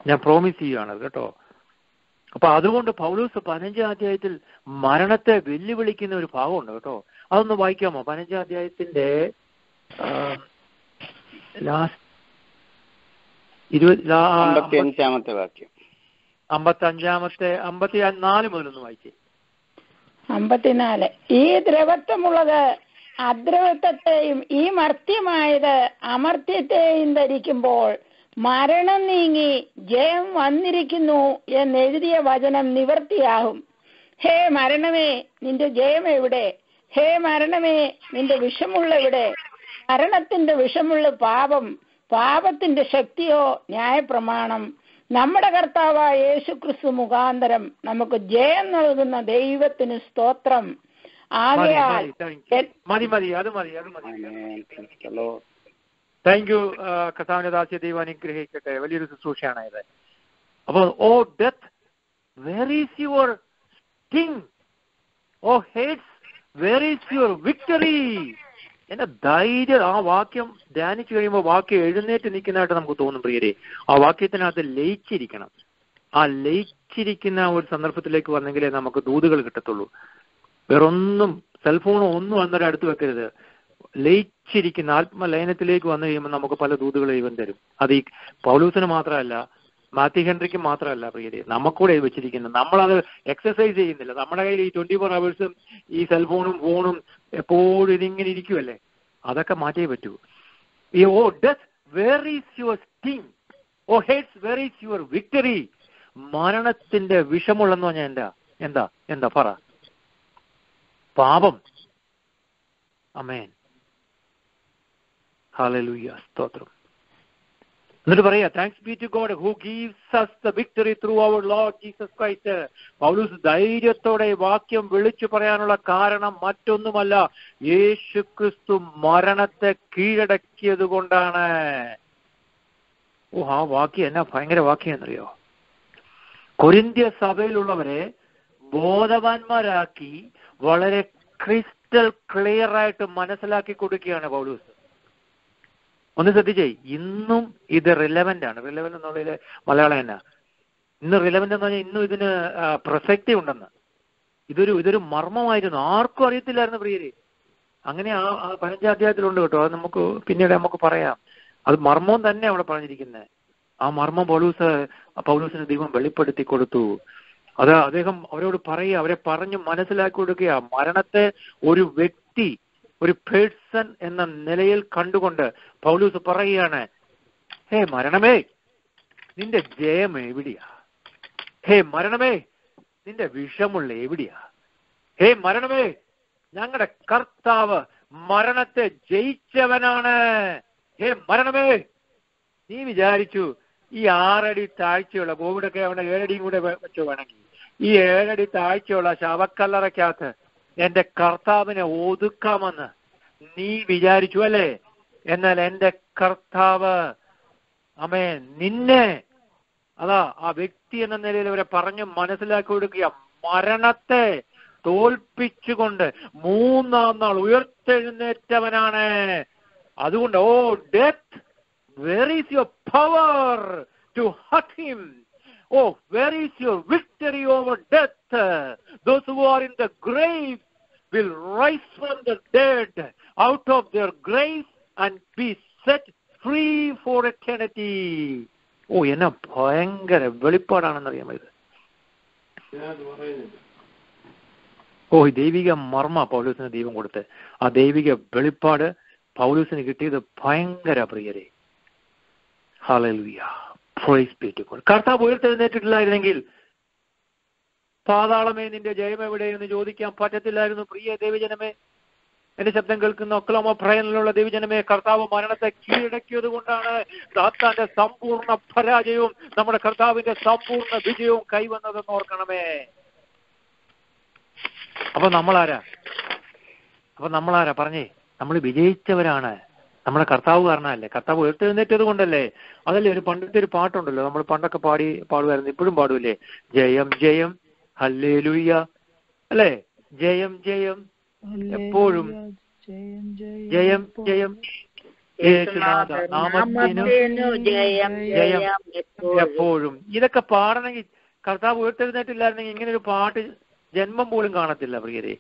ഞാൻ പ്രോമിസ് ചെയ്യുകയാണ് കേട്ടോ. അപ്പൊ അതുകൊണ്ട് പൗലൂസ് പതിനഞ്ചാം അധ്യായത്തിൽ മരണത്തെ വെല്ലുവിളിക്കുന്ന ഒരു ഭാഗമുണ്ട് കേട്ടോ. അതൊന്ന് വായിക്കാമോ? പതിനഞ്ചാം അധ്യായത്തിന്റെ ലാസ്റ്റ് ഇരുപത് അമ്പത്തി അഞ്ചാമത്തെ വാക്യം. അമ്പത്തി അഞ്ചാമത്തെ അമ്പത്തി നാല് മുതലൊന്ന് വായിച്ചേ. അമ്പത്തിനാല്. ഈ ദ്രവത്വമുള്ളത് അദ്രവത്വത്തെയും ഈ മർത്യമായത് അമർത്യത്തെയും ധരിക്കുമ്പോൾ മരണം നീങ്ങി ജയം വന്നിരിക്കുന്നു എന്നെഴുതിയ വചനം നിവർത്തിയാകും. ഹേ മരണമേ നിന്റെ ജയം എവിടെ? ഹേ മരണമേ നിന്റെ വിഷമുള്ള എവിടെ? മരണത്തിന്റെ വിഷമുള്ള പാപം പാപത്തിന്റെ ശക്തിയോ ന്യായപ്രമാണം. നമ്മുടെ കർത്താവായ യേശു ക്രിസ്തു മുഖാന്തരം നമുക്ക് ജയം നൽകുന്ന ദൈവത്തിന് സ്തോത്രം. ആകയാൽ. മതി മതി അത് മതി അത് മതി ആമേൻ. Praise the Lord. Thank you കഥാവിന്റെ ദാസ്യ ദൈവം അനുഗ്രഹിക്കട്ടെ വലിയൊരു ശുശ്രൂഷയാണ് ഇത്. അപ്പൊ ഓ death where is your sting oh Hades where is your victory എന്റെ ധൈര്യം ആ വാക്യം ധ്യാനിച്ചു കഴിയുമ്പോൾ വാക്യം എഴുന്നേറ്റ് നിൽക്കുന്നതായിട്ട് നമുക്ക് തോന്നും പ്രിയരെ. ആ വാക്യത്തിനകത്ത് ലയിച്ചിരിക്കണം. ആ ലയിച്ചിരിക്കുന്ന ഒരു സന്ദർഭത്തിലേക്ക് വന്നെങ്കിലേ നമുക്ക് ദൂതുകൾ കിട്ടത്തുള്ളൂ. വേറൊന്നും സെൽഫോണോ ഒന്നും അന്നേരം അടുത്ത് വെക്കരുത്. ലയിച്ചിരിക്കുന്ന ആത്മലയനത്തിലേക്ക് വന്നു കഴിയുമ്പോൾ നമുക്ക് പല ദൂതുകൾ ദൈവം തരും. അത് ഈ പൗലൂസിന് മാത്രമല്ല മാത്യു ഹെൻറിക്ക് മാത്രമല്ല പ്രിയതി നമുക്കൂടെ വെച്ചിരിക്കുന്നത്. നമ്മളത് എക്സസൈസ് ചെയ്യുന്നില്ല. നമ്മുടെ കയ്യിൽ ഈ ട്വന്റി ഫോർ അവേഴ്സും ഈ സെൽഫോണും ഫോണും എപ്പോഴും ഇതിങ്ങനെ ഇരിക്കുമല്ലേ അതൊക്കെ മാറ്റിയേ പറ്റൂ. ഈ ഓ death where is your sting oh Hades where is your victory മരണത്തിന്റെ വിഷമുള്ളെന്ന് പറഞ്ഞാൽ എന്താ? എന്താ? എന്താ? പറ. പാപം. അമേൻ ഹാലലൂയ സ്തോത്രം. എന്നിട്ട് പറയാ thanks be to God who gives us the victory through our Lord Jesus Christ Paulose ധൈര്യത്തോടെ വാക്യം വിളിച്ചു പറയാനുള്ള കാരണം മറ്റൊന്നുമല്ല യേശു ക്രിസ്തു മരണത്തെ കീഴടക്കിയത് കൊണ്ടാണ്. ഓ ആ വാക്യം എന്നാ ഭയങ്കര വാക്യം എന്നറിയോ? കൊരിന്ത്യ സഭയിലുള്ളവരെ ബോധവാന്മാരാക്കി വളരെ ക്രിസ്റ്റൽ ക്ലിയർ ആയിട്ട് മനസ്സിലാക്കി കൊടുക്കുകയാണ് പൗലൂസ്. ഒന്ന് ശ്രദ്ധിച്ചേ ഇന്നും ഇത് റിലവന്റ് ആണ്. റിലവന്റ് എന്നുള്ളതിൽ മലയാളം തന്നെ ഇന്ന് റിലവന്റ് എന്ന് പറഞ്ഞാൽ ഇന്നും ഇതിന് പ്രസക്തി ഉണ്ടെന്ന്. ഇതൊരു ഇതൊരു മർമ്മമായിരുന്നു. ആർക്കും അറിയത്തില്ലായിരുന്നു പ്രിയര്. അങ്ങനെ ആ ആ പതിനഞ്ചാം അധ്യായത്തിലുണ്ട് കേട്ടോ. അത് നമുക്ക് പിന്നീട് നമുക്ക് പറയാം. അത് മർമ്മം തന്നെ അവിടെ പറഞ്ഞിരിക്കുന്നത് ആ മർമ്മം പൗലൂസ് പൗലൂസിന് ദൈവം വെളിപ്പെടുത്തി കൊടുത്തു. അത് അദ്ദേഹം അവരോട് പറയുക അവരെ പറഞ്ഞു മനസ്സിലാക്കി കൊടുക്കുക മരണത്തെ ഒരു വ്യക്തി ഒരു പേഴ്സൺ എന്ന നിലയിൽ കണ്ടുകൊണ്ട് പൗലൂസ് പറയുകയാണ് ഹേ മരണമേ നിന്റെ ജയം എവിടെയാ? ഹേ മരണമേ നിന്റെ വിഷമുള്ള എവിടെയാ? ഹേ മരണമേ ഞങ്ങളുടെ കർത്താവ് മരണത്തെ ജയിച്ചവനാണ്. ഹേ മരണമേ നീ വിചാരിച്ചു ഈ ആറടി താഴ്ചയുള്ള കോവിഡൊക്കെ അവിടെ ഏഴടിയും കൂടെ വെച്ചു വേണമെങ്കിൽ ഈ ഏഴടി താഴ്ചയുള്ള ശവക്കല്ലറയ്ക്കകത്ത് എന്റെ കർത്താവിനെ ഒതുക്കാമെന്ന് നീ വിചാരിച്ചു അല്ലേ? എന്നാൽ എന്റെ കർത്താവ് അമേ നിന്നെ അതാ ആ വ്യക്തി എന്ന നിലയിൽ അവരെ പറഞ്ഞ് മനസ്സിലാക്കി കൊടുക്കുക. മരണത്തെ തോൽപ്പിച്ചുകൊണ്ട് മൂന്നാം നാൾ ഉയർത്തെഴുന്നേറ്റവനാണ്. അതുകൊണ്ട് ഓ death where is your power to hurt him? Oh, where is your victory over death? Those who are in the grave will rise from the dead out of their grave and be set free for eternity. ഓ എന്നാ ഭയങ്കര വെളിപ്പാടാണെന്നറിയാമോ ഇത് ഓ ദൈവിക മർമ്മ പൗലൂസിന് ദൈവം കൊടുത്ത് ആ ദൈവിക വെളിപ്പാട് പൗലൂസിന് കിട്ടിയത് ഭയങ്കര പ്രിയരെ ഹല്ലേലൂയ കർത്താവ് ഉയർത്തെഴുന്നേറ്റിട്ടില്ലായിരുന്നെങ്കിൽ പാതാളമേ നിന്റെ ജയം എവിടെ എന്ന് ചോദിക്കാൻ പറ്റത്തില്ലായിരുന്നു. പ്രിയ ദേവജനമേ എന്റെ ശബ്ദം കേൾക്കുന്ന ഒക്കലോമ പ്രയനിലുള്ള ദേവജനമേ കർത്താവ് മരണത്തെ കീഴടക്കിയത് കൊണ്ടാണ് ദാത്താന്റെ സമ്പൂർണ പരാജയവും നമ്മുടെ കർത്താവിന്റെ സമ്പൂർണ വിജയവും കൈവന്നതെന്ന് ഓർക്കണമേ. അപ്പൊ നമ്മളാരാ? അപ്പൊ നമ്മളാരാ? പറഞ്ഞേ നമ്മൾ വിജയിച്ചവരാണ്. നമ്മുടെ കർത്താവ് കാരണമല്ലേ? കർത്താവ് ഉയർത്തെഴുന്നേറ്റത് കൊണ്ടല്ലേ? അതല്ലേ ഒരു പണ്ടത്തെ ഒരു പാട്ടുണ്ടല്ലോ നമ്മൾ പണ്ടൊക്കെ പാടി പാടുമായിരുന്നു ഇപ്പോഴും പാടൂലേ ജയം ജയം ഹല്ലേ ഹല്ലേലൂയ അല്ലേ? ജയം ജയം എപ്പോഴും. ജയം ജയം യേശുനാഥ നാമത്തിനും ജയം ജയം ജയം എപ്പോഴും. ഇതൊക്കെ പാടണമെങ്കിൽ കർത്താവ് ഉയർത്തെഴുന്നേറ്റില്ലായിരുന്നെങ്കിൽ ഇങ്ങനെ ഒരു പാട്ട് ജന്മം പോലും കാണത്തില്ല പ്രിയരെ.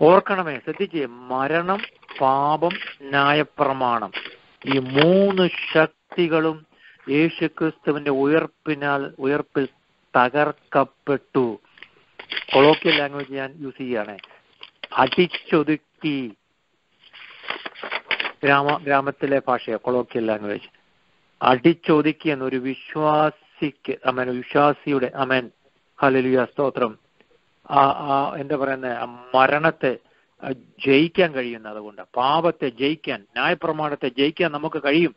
ഓർക്കണമേ ശ്രദ്ധിച്ചേ മരണം പാപം ന്യായപ്രമാണം. ഈ മൂന്ന് ശക്തികളും യേശുക്രിസ്തുവിന്റെ ഉയർപ്പിനാൽ ഉയർപ്പിൽ തകർക്കപ്പെട്ടു. കൊളോക്കിയൽ ലാംഗ്വേജ് ഞാൻ യൂസ് ചെയ്യാണ് അടിച്ചൊതുക്കി ഗ്രാമ ഗ്രാമത്തിലെ ഭാഷയാണ് കൊളോക്കിയൽ ലാംഗ്വേജ്. അടിച്ചൊതുക്കി എന്നൊരു വിശ്വാസിക്ക് അമേൻ വിശ്വാസിയുടെ അമേൻ ഹലലിയ സ്തോത്രം. ആ ആ എന്താ പറയുന്ന മരണത്തെ ജയിക്കാൻ കഴിയുന്നത് അതുകൊണ്ട് പാപത്തെ ജയിക്കാൻ ന്യായപ്രമാണത്തെ ജയിക്കാൻ നമുക്ക് കഴിയും.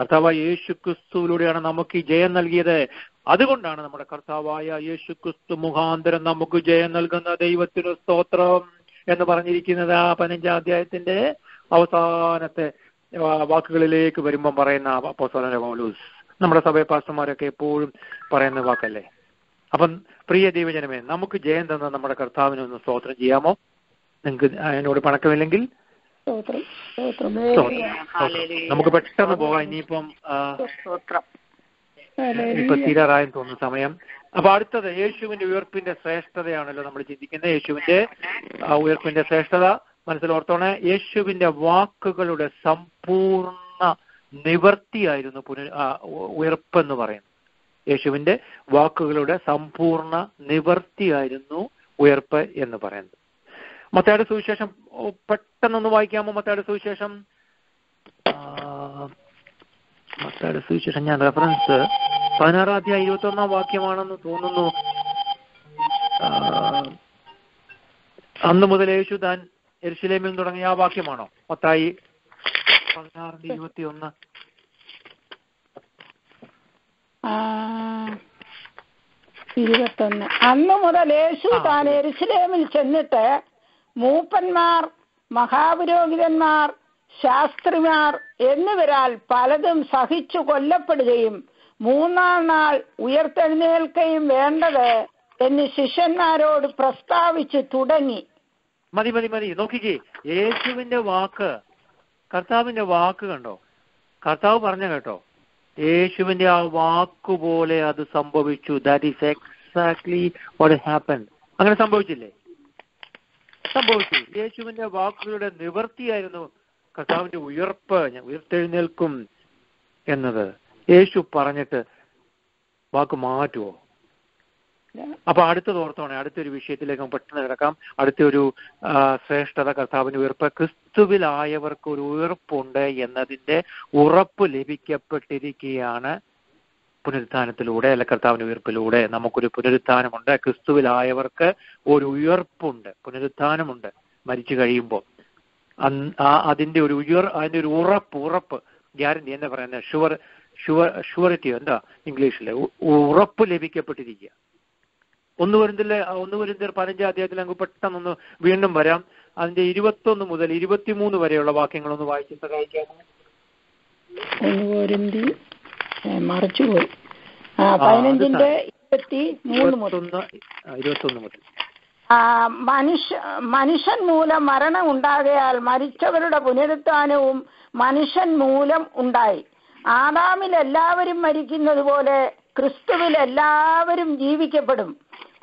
കർത്താവായ യേശു ക്രിസ്തുവിലൂടെയാണ് നമുക്ക് ഈ ജയം നൽകിയത്. അതുകൊണ്ടാണ് നമ്മുടെ കർത്താവായ യേശു ക്രിസ്തു മുഖാന്തരം നമുക്ക് ജയം നൽകുന്ന ദൈവത്തിന് സ്തോത്രം എന്ന് പറഞ്ഞിരിക്കുന്നത്. ആ പതിനഞ്ചാം അധ്യായത്തിന്റെ അവസാനത്തെ വാക്കുകളിലേക്ക് വരുമ്പം പറയുന്ന പൗലോസ് നമ്മുടെ സഭയെ പാസ്റ്റർമാരൊക്കെ എപ്പോഴും പറയുന്ന വാക്കല്ലേ? അപ്പം പ്രിയ ദൈവജനമേ നമുക്ക് ജയം തന്ന നമ്മുടെ കർത്താവിനെ ഒന്ന് സ്തോത്രം ചെയ്യാമോ? നിങ്ങൾക്ക് എന്നോട് പണക്കമില്ലെങ്കിൽ നമുക്ക് പെട്ടെന്ന് പോകാം. ഇനിയിപ്പം ഇപ്പൊ തീരാറായെന്ന് തോന്നുന്നു സമയം. അപ്പൊ അടുത്തത് യേശുവിന്റെ ഉയർപ്പിന്റെ ശ്രേഷ്ഠതയാണല്ലോ നമ്മൾ ചിന്തിക്കുന്നത്. യേശുവിന്റെ ആ, ഉയർപ്പിന്റെ ശ്രേഷ്ഠത. മനസ്സിൽ മനസ്സിലോർത്തോണേ യേശുവിന്റെ വാക്കുകളുടെ സമ്പൂർണ നിവർത്തിയായിരുന്നു പുന ഉയർപ്പെന്ന് പറയുന്നത്. യേശുവിന്റെ വാക്കുകളുടെ സമ്പൂർണ നിവർത്തിയായിരുന്നു ഉയർപ്പ് എന്ന് പറയുന്നത്. മത്തയുടെ സുവിശേഷം പെട്ടെന്നൊന്ന് വായിക്കാമോ മത്തയുടെ സുവിശേഷം? മത്തയുടെ സുവിശേഷം ഞാൻ റെഫറൻസ് പതിനാറാം അധ്യായം ഇരുപത്തി ഒന്നാം വാക്യമാണെന്ന് തോന്നുന്നു. അന്ന് മുതൽ യേശു താൻ എരിശിലേമിൽ തുടങ്ങിയ ആ വാക്യമാണോ? മത്തായി പതിനാറിന്റെ ഇരുപത്തി ഒന്ന് ഇരുപത്തൊന്ന്. അന്ന് മുതൽ യേശു. താൻ എരിശിലേമിൽ ചെന്നിട്ട് മൂപ്പന്മാർ മഹാപുരോഹിതന്മാർ ശാസ്ത്രിമാർ എന്നിവരാൽ പലതും സഹിച്ചു കൊല്ലപ്പെടുകയും മൂന്നാം നാൾ ഉയർത്തെഴുന്നേൽക്കുകയും വേണ്ടത് എന്ന് ശിഷ്യന്മാരോട് പ്രസ്താവിച്ച് തുടങ്ങി. മതി മതി മതി. നോക്കിക്കേ യേശുവിന്റെ വാക്ക് കർത്താവിന്റെ വാക്ക് കണ്ടോ? കർത്താവ് പറഞ്ഞ കേട്ടോ യേശുവിന്റെ ആ വാക്കുപോലെ അത് സംഭവിച്ചു. That is exactly what happen അങ്ങനെ സംഭവിച്ചില്ലേ? സംഭവിച്ചു. യേശുവിന്റെ വാക്കുകളുടെ നിവർത്തിയായിരുന്നു കർത്താവിന്റെ ഉയർപ്പ് ഞാൻ ഉയർത്തെഴുന്നേൽക്കും എന്നത്. യേശു പറഞ്ഞിട്ട് വാക്ക് മാറ്റുമോ അപ്പൊ അടുത്തത് ഓർത്തോണേ അടുത്തൊരു വിഷയത്തിലേക്ക് പെട്ടെന്ന് കിടക്കാം. അടുത്തൊരു ശ്രേഷ്ഠത കർത്താവിന്റെ ഉയർപ്പ്. ക്രിസ്തുവിലായവർക്ക് ഒരു ഉയർപ്പുണ്ട് എന്നതിന്റെ ഉറപ്പ് ലഭിക്കപ്പെട്ടിരിക്കുകയാണ് പുനരുത്ഥാനത്തിലൂടെ അല്ല കർത്താവിന്റെ ഉയർപ്പിലൂടെ നമുക്കൊരു പുനരുത്ഥാനമുണ്ട്. ക്രിസ്തുവിലായവർക്ക് ഒരു ഉയർപ്പുണ്ട് പുനരുത്ഥാനമുണ്ട് മരിച്ചു കഴിയുമ്പോൾ. അതിന്റെ ഒരു ഉയർ അതിന്റെ ഒരു ഉറപ്പ് ഉറപ്പ് ഗ്യാരണ്ടി എന്താ പറയുന്നത്? ഷുവർ ഷുവർ ഷുവറിറ്റി എന്താ ഇംഗ്ലീഷിൽ? ഉറപ്പ് ലഭിക്കപ്പെട്ടിരിക്കുക. ഒന്ന് വരുന്നില്ല ഒന്ന് വരുന്ന പതിനഞ്ചാം അധ്യായത്തിൽ അങ്ങ് പെട്ടെന്നൊന്ന് വീണ്ടും വരാം. അതിന്റെ ഇരുപത്തൊന്ന് മുതൽ ഇരുപത്തിമൂന്ന് വരെയുള്ള വാക്യങ്ങളൊന്ന് വായിച്ച് സഹായിക്കാമോ? മറിച്ചുപോയി ആ പതിനഞ്ചിന്റെ ഇരുപത്തി മൂന്ന് മുതൽ. ഇരുപത്തൊന്ന് മുതൽ. മനുഷ്യ മനുഷ്യൻ മൂലം മരണം ഉണ്ടാകയാൽ മരിച്ചവരുടെ പുനരുത്ഥാനവും മനുഷ്യൻ മൂലം ഉണ്ടായി. ആദാമിൽ എല്ലാവരും മരിക്കുന്നത് പോലെ ക്രിസ്തുവിൽ എല്ലാവരും ജീവിക്കപ്പെടും.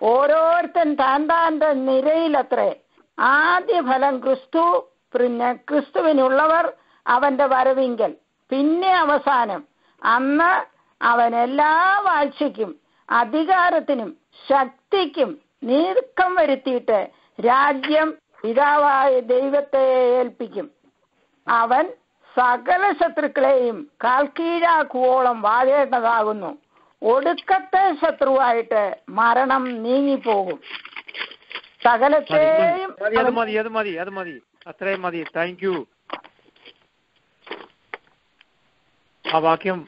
ഓരോരുത്തൻ താൻ താന്റെ നിരയിലത്രേ. ആദ്യ ഫലം ക്രിസ്തു പിന്നെ ക്രിസ്തുവിനുള്ളവർ അവന്റെ വരവിങ്കൽ. പിന്നെ അവസാനം അന്ന് അവൻ എല്ലാ വാഴ്ചയ്ക്കും അധികാരത്തിനും ശക്തിക്കും നീക്കം വരുത്തിയിട്ട് രാജ്യം പിതാവായ ദൈവത്തെ ഏൽപ്പിക്കും. അവൻ സകല ശത്രുക്കളെയും കാൽക്കീഴാക്കുവോളം വാഴേണ്ടതാകുന്നു. ഒടുക്കത്തെ ശത്രുവായിട്ട് മരണം നീങ്ങിപ്പോകും. സകലത്തെയും അത് മതി അത് മതി അത് മതി. അത്രയും മതി. താങ്ക് യു ആ വാക്യം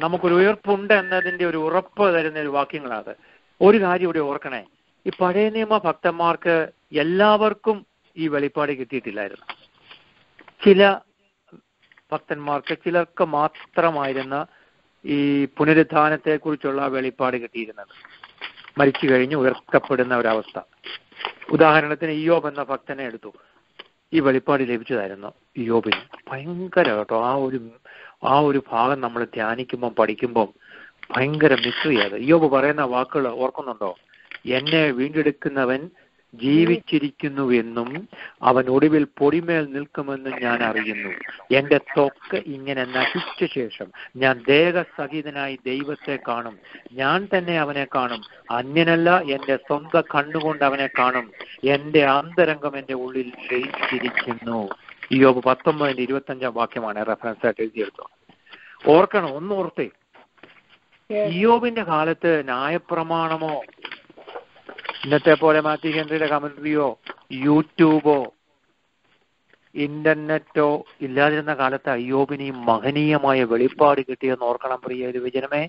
നമുക്കൊരു ഉയർപ്പുണ്ട് എന്നതിന്റെ ഒരു ഉറപ്പ് തരുന്ന ഒരു വാക്യങ്ങളാണ് ഒരു കാര്യം ഇവിടെ ഓർക്കണേ. ഈ പഴയ നിയമ ഭക്തന്മാർക്ക് എല്ലാവർക്കും ഈ വെളിപ്പാട് കിട്ടിയിട്ടില്ലായിരുന്നു. ചില ഭക്തന്മാർക്ക് ചിലർക്ക് മാത്രമായിരുന്ന ഈ പുനരുദ്ധാനത്തെക്കുറിച്ചുള്ള വെളിപ്പാട് കിട്ടിയിരുന്നത്. മരിച്ചു കഴിഞ്ഞ് ഉയർത്തപ്പെടുന്ന ഒരവസ്ഥ. ഉദാഹരണത്തിന് ഇയോബ് എന്ന ഭക്തനെ എടുത്തു. ഈ വെളിപ്പാട് ലഭിച്ചതായിരുന്നു ഇയോബിന് ഭയങ്കര കേട്ടോ ആ ഒരു ആ ഒരു ഭാഗം നമ്മൾ ധ്യാനിക്കുമ്പോൾ പഠിക്കുമ്പോൾ ഭയങ്കര മിസ്ട്രി അത്. ഇയോബ് പറയുന്ന വാക്കുകൾ ഓർക്കുന്നുണ്ടോ? എന്നെ വീണ്ടെടുക്കുന്നവൻ ജീവിച്ചിരിക്കുന്നുവെന്നും അവൻ ഒടുവിൽ പൊടിമേൽ നിൽക്കുമെന്നും ഞാൻ അറിയുന്നു. എന്റെ തൊക്ക് ഇങ്ങനെ നശിച്ച ശേഷം ഞാൻ ദേഹസഹിതനായി ദൈവത്തെ കാണും. ഞാൻ തന്നെ അവനെ കാണും. അന്യനല്ല എന്റെ സ്വന്തം കണ്ണുകൊണ്ട് അവനെ കാണും. എന്റെ അന്തരംഗം എന്റെ ഉള്ളിൽ ലയിച്ചിരിക്കുന്നു. യോബ് പത്തൊമ്പതിന്റെ ഇരുപത്തി അഞ്ചാം വാക്യമാണ് റെഫറൻസ് ആയിട്ട് എഴുതിയെടുത്തോ ഓർക്കണം ഒന്ന് ഓർത്തേ. ഇയോബിന്റെ കാലത്ത് ന്യായപ്രമാണമോ? ഇന്നത്തെ പോലെ മാത്യു ഹെൻറിയുടെ കമന്ററിയോ യൂട്യൂബോ ഇന്റർനെറ്റോ ഇല്ലാതിരുന്ന കാലത്ത് അയ്യോബിന് ഈ മഹനീയമായ വെളിപ്പാട് കിട്ടിയെന്ന് ഓർക്കണം പ്രിയ ഒരു വിജനമേ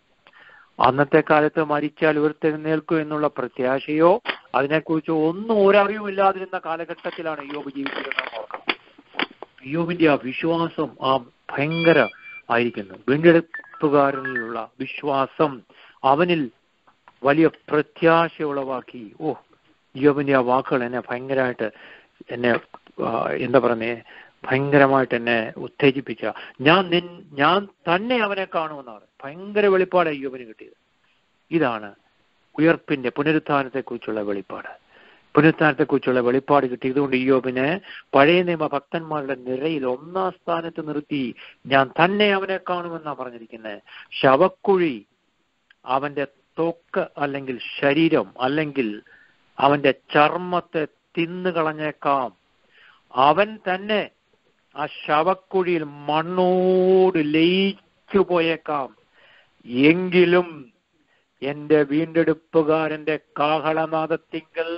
അന്നത്തെ കാലത്ത് മരിച്ചാൽ ഉയർത്തെഴുന്നേൽക്കും എന്നുള്ള പ്രത്യാശയോ അതിനെക്കുറിച്ച് ഒന്നും ഒരറിവും ഇല്ലാതിരുന്ന കാലഘട്ടത്തിലാണ് അയ്യോബ് ജീവിച്ചിരുന്നത് ഓർക്കണം. അയ്യോബിന്റെ ആ വിശ്വാസം ആ ഭയങ്കര ആയിരിക്കുന്നു. വീണ്ടെടുപ്പുകാരനിലുള്ള വിശ്വാസം അവനിൽ വലിയ പ്രത്യാശ ഉളവാക്കി. ഓ യോവിന്റെ ആ വാക്കുകൾ എന്നെ ഭയങ്കരമായിട്ട് എന്നെ എന്താ പറയുന്നേ ഭയങ്കരമായിട്ട് എന്നെ ഉത്തേജിപ്പിച്ച. ഞാൻ നിൻ ഞാൻ തന്നെ അവനെ കാണുമെന്നാണ് ഭയങ്കര വെളിപ്പാട് യോവിന് കിട്ടിയത്. ഇതാണ് ഉയർപ്പിന്റെ പുനരുത്ഥാനത്തെ കുറിച്ചുള്ള വെളിപ്പാട്. പുനരുത്ഥാനത്തെ കുറിച്ചുള്ള വെളിപ്പാട് കിട്ടി ഇതുകൊണ്ട് ഇയോബിനെ പഴയ നിയമ ഭക്തന്മാരുടെ നിരയിൽ ഒന്നാം സ്ഥാനത്ത് നിർത്തി. ഞാൻ തന്നെ അവനെ കാണുമെന്നാ പറഞ്ഞിരിക്കുന്നത് ശവക്കുഴി അവന്റെ തൊക്ക് അല്ലെങ്കിൽ ശരീരം അല്ലെങ്കിൽ അവന്റെ ചർമ്മത്തെ തിന്നുകളഞ്ഞേക്കാം അവൻ തന്നെ ആ ശവക്കുഴിയിൽ മണ്ണോട് ലയിച്ചു പോയേക്കാം. എങ്കിലും എന്റെ വീണ്ടെടുപ്പുകാരന്റെ കാഹളനാദത്തിങ്കൽ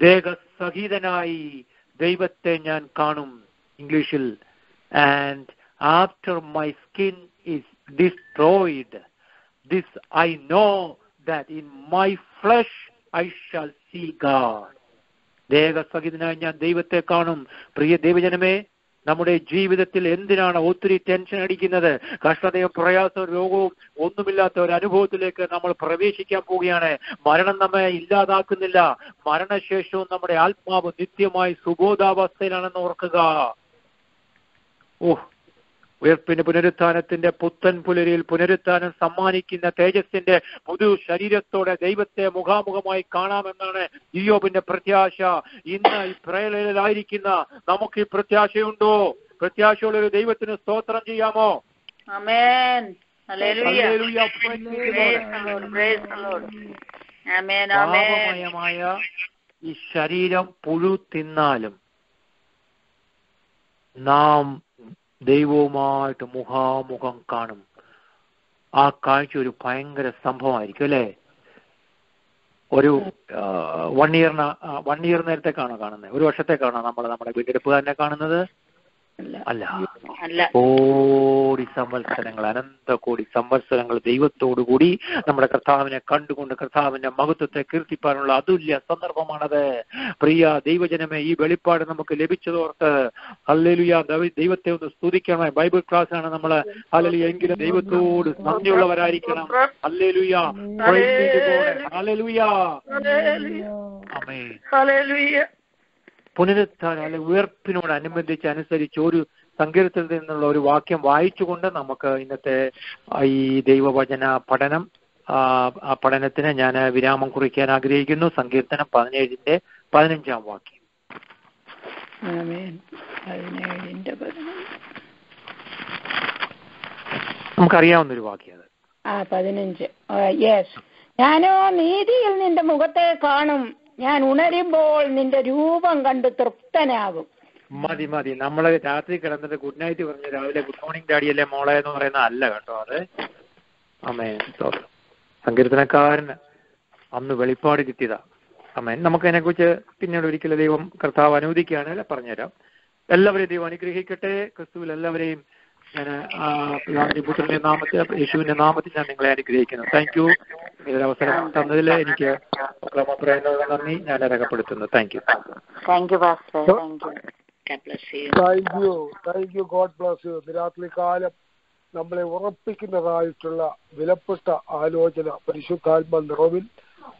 ദേഹസഹിതനായി ദൈവത്തെ ഞാൻ കാണും ഇംഗ്ലീഷിൽ. And after my skin is destroyed this I know that in my flesh I shall see God ദേഹസഹിതനായി ഞാൻ ദൈവത്തെ കാണും. പ്രിയ ദൈവജനമേ നമ്മുടെ ജീവിതത്തിൽ എന്തിനാണ് ഒത്തിരി ടെൻഷൻ അടിക്കുന്നത്? കഷ്ടതയും പ്രയാസവും രോഗവും ഒന്നുമില്ലാത്ത ഒരു അനുഭവത്തിലേക്ക് നമ്മൾ പ്രവേശിക്കാൻ പോവുകയാണ്. മരണം നമ്മെ ഇല്ലാതാക്കുന്നില്ല. മരണശേഷവും നമ്മുടെ ആത്മാവ് നിത്യമായി സുബോധാവസ്ഥയിലാണെന്ന് ഓർക്കുക. ഓ ഉയർപ്പിന്റെ പുനരുത്ഥാനത്തിന്റെ പുത്തൻ പുലരിയിൽ പുനരുത്ഥാനം സമ്മാനിക്കുന്ന തേജസ്സിന്റെ പുതു ശരീരത്തോടെ ദൈവത്തെ മുഖാമുഖമായി കാണാമെന്നാണ് ഇയോബിന്റെ പ്രത്യാശ. ഇന്ന് ഈ പ്രേലയിലായിരിക്കുന്ന നമുക്ക് ഈ പ്രത്യാശയുണ്ടോ? പ്രത്യാശയുള്ള ഒരു ദൈവത്തിന് സ്തോത്രം ചെയ്യാമോ. പാപമയമായ ഈ ശരീരം പുഴു തിന്നാലും നാം ദൈവവുമായിട്ട് മുഖാമുഖം കാണും. ആ കാഴ്ച ഒരു ഭയങ്കര സംഭവമായിരിക്കും അല്ലേ? ഒരു വൺ ഇയറിന് വൺ ഇയർ നേരത്തേക്കാണോ കാണുന്നത്. ഒരു വർഷത്തേക്കാണോ നമ്മൾ നമ്മുടെ വീണ്ടെടുപ്പുകാരനെ കാണുന്നത്? അല്ല. അല്ല. കോടി സംവത്സരങ്ങൾ അനന്ത കോടി സംവത്സരങ്ങൾ ദൈവത്തോടുകൂടി നമ്മുടെ കർത്താവിനെ കണ്ടുകൊണ്ട് കർത്താവിന്റെ മഹത്വത്തെ കീർത്തിപ്പാനുള്ള അതുല്യ സന്ദർഭമാണത്. പ്രിയ ദൈവജനമേ ഈ വെളിപ്പാട് നമുക്ക് ലഭിച്ചതോർത്ത് അല്ലെലുയ ദൈവത്തെ ഒന്ന് സ്തുതിക്കണമേ. ബൈബിൾ ക്ലാസ് ആണ് നമ്മൾ ഹല്ലേലൂയ. എങ്കിലും ദൈവത്തോട് നന്ദിയുള്ളവരായിരിക്കണം. അല്ലെലുയ അല്ലെലുയ അമേ. പുനരുത്ഥാനം അല്ലെങ്കിൽ ഉയർപ്പിനോടനുബന്ധിച്ച് അനുസരിച്ച് ഒരു സങ്കീർത്തനത്തിൽ നിന്നുള്ള ഒരു വാക്യം വായിച്ചുകൊണ്ട് നമുക്ക് ഇന്നത്തെ ഈ ദൈവവചന പഠനം ആ, പഠനത്തിന് ഞാൻ വിരാമം കുറിക്കാൻ ആഗ്രഹിക്കുന്നു. സങ്കീർത്തനം പതിനേഴിന്റെ പതിനഞ്ചാം വാക്യം. നമുക്കറിയാവുന്ന ഒരു വാക്യം അത്. ആ പതിനഞ്ച്. ഞാനോ നീതിയിൽ നിന്റെ മുഖത്തെ കാണും. ഞാൻ ഉണരുമ്പോൾ നിന്റെ രൂപം കണ്ട് തൃപ്തനാകും. മതി മതി. നമ്മൾ രാത്രി കിടന്നിട്ട് ഗുഡ് നൈറ്റ് പറഞ്ഞ് രാവിലെ ഗുഡ് മോർണിംഗ് ഡാഡി അല്ലേ മോളെ എന്ന് പറയുന്ന അല്ല കേട്ടോ അത്. അമേൻ സങ്കീർത്തനക്കാരൻ അന്ന് വെളിപ്പാട് കിട്ടിയതാ. അമേൻ നമുക്ക് അതിനെക്കുറിച്ച് പിന്നീട് ഒരിക്കലും ദൈവം കർത്താവ് അനുവദിക്കുകയാണെങ്കിൽ പറഞ്ഞുതരാം. എല്ലാവരെയും ദൈവം അനുഗ്രഹിക്കട്ടെ. ക്രിസ്തുവിൽ എല്ലാവരെയും ഞാൻ പിതാവിന്റെ നാമത്തിൽ യേശുവിന്റെ നാമത്തിൽ ഞാൻ നിങ്ങളെ അനുഗ്രഹിക്കുന്നു. താങ്ക് യു അവസരം തന്നതിൽ എനിക്ക് നന്ദി. ഞാൻ രേഖപ്പെടുത്തുന്നു thank you thank you thank you. Thank God bless you രാത്രി കാലം നമ്മളെ ഉറപ്പിക്കുന്നതായിട്ടുള്ള വിലപ്പെട്ട ആലോചന പരിശുദ്ധാത്മ നിറവിൽ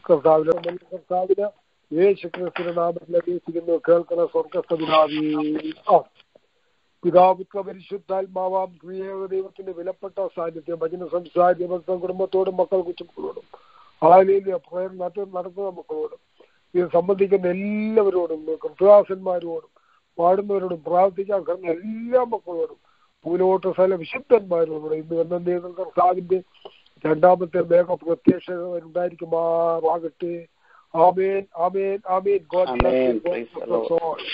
കർത്താവിന് കർത്താവിന് യേശു ക്രിസ്തുവിന്റെ നാമത്തിൽ അപേക്ഷിക്കുന്നു കേൾക്കുന്ന സ്വർഗസ്ഥ പിതാപുത്ര പരിശുദ്ധാത്മാവാം ക്രിയേക ദൈവത്തിന്റെ വിലപ്പെട്ട സാന്നിധ്യം ഭജന സംസാരിച്ച ഭക്തം കുടുംബത്തോടും മക്കൾ കുച്ചുമക്കളോടും. ആലയിലെ പ്രയർ നടത്തുന്ന മക്കളോടും. ഇത് സംബന്ധിക്കുന്ന എല്ലാവരോടും കൃത്യദാസന്മാരോടും പാടുന്നവരോടും പ്രാർത്ഥിക്കാൻ കഴിഞ്ഞ എല്ലാ മക്കളോടും പൂലോട്ട് സ്ഥല വിശുദ്ധന്മാരോടും ഇന്ന് വന്ന കർത്താവിന്റെ രണ്ടാമത്തെ മേഘ പ്രത്യക്ഷ ഉണ്ടായിരിക്കുമാറാകട്ടെ ആമേൻ ആമേൻ. ആമേൻ. ഗോഡ്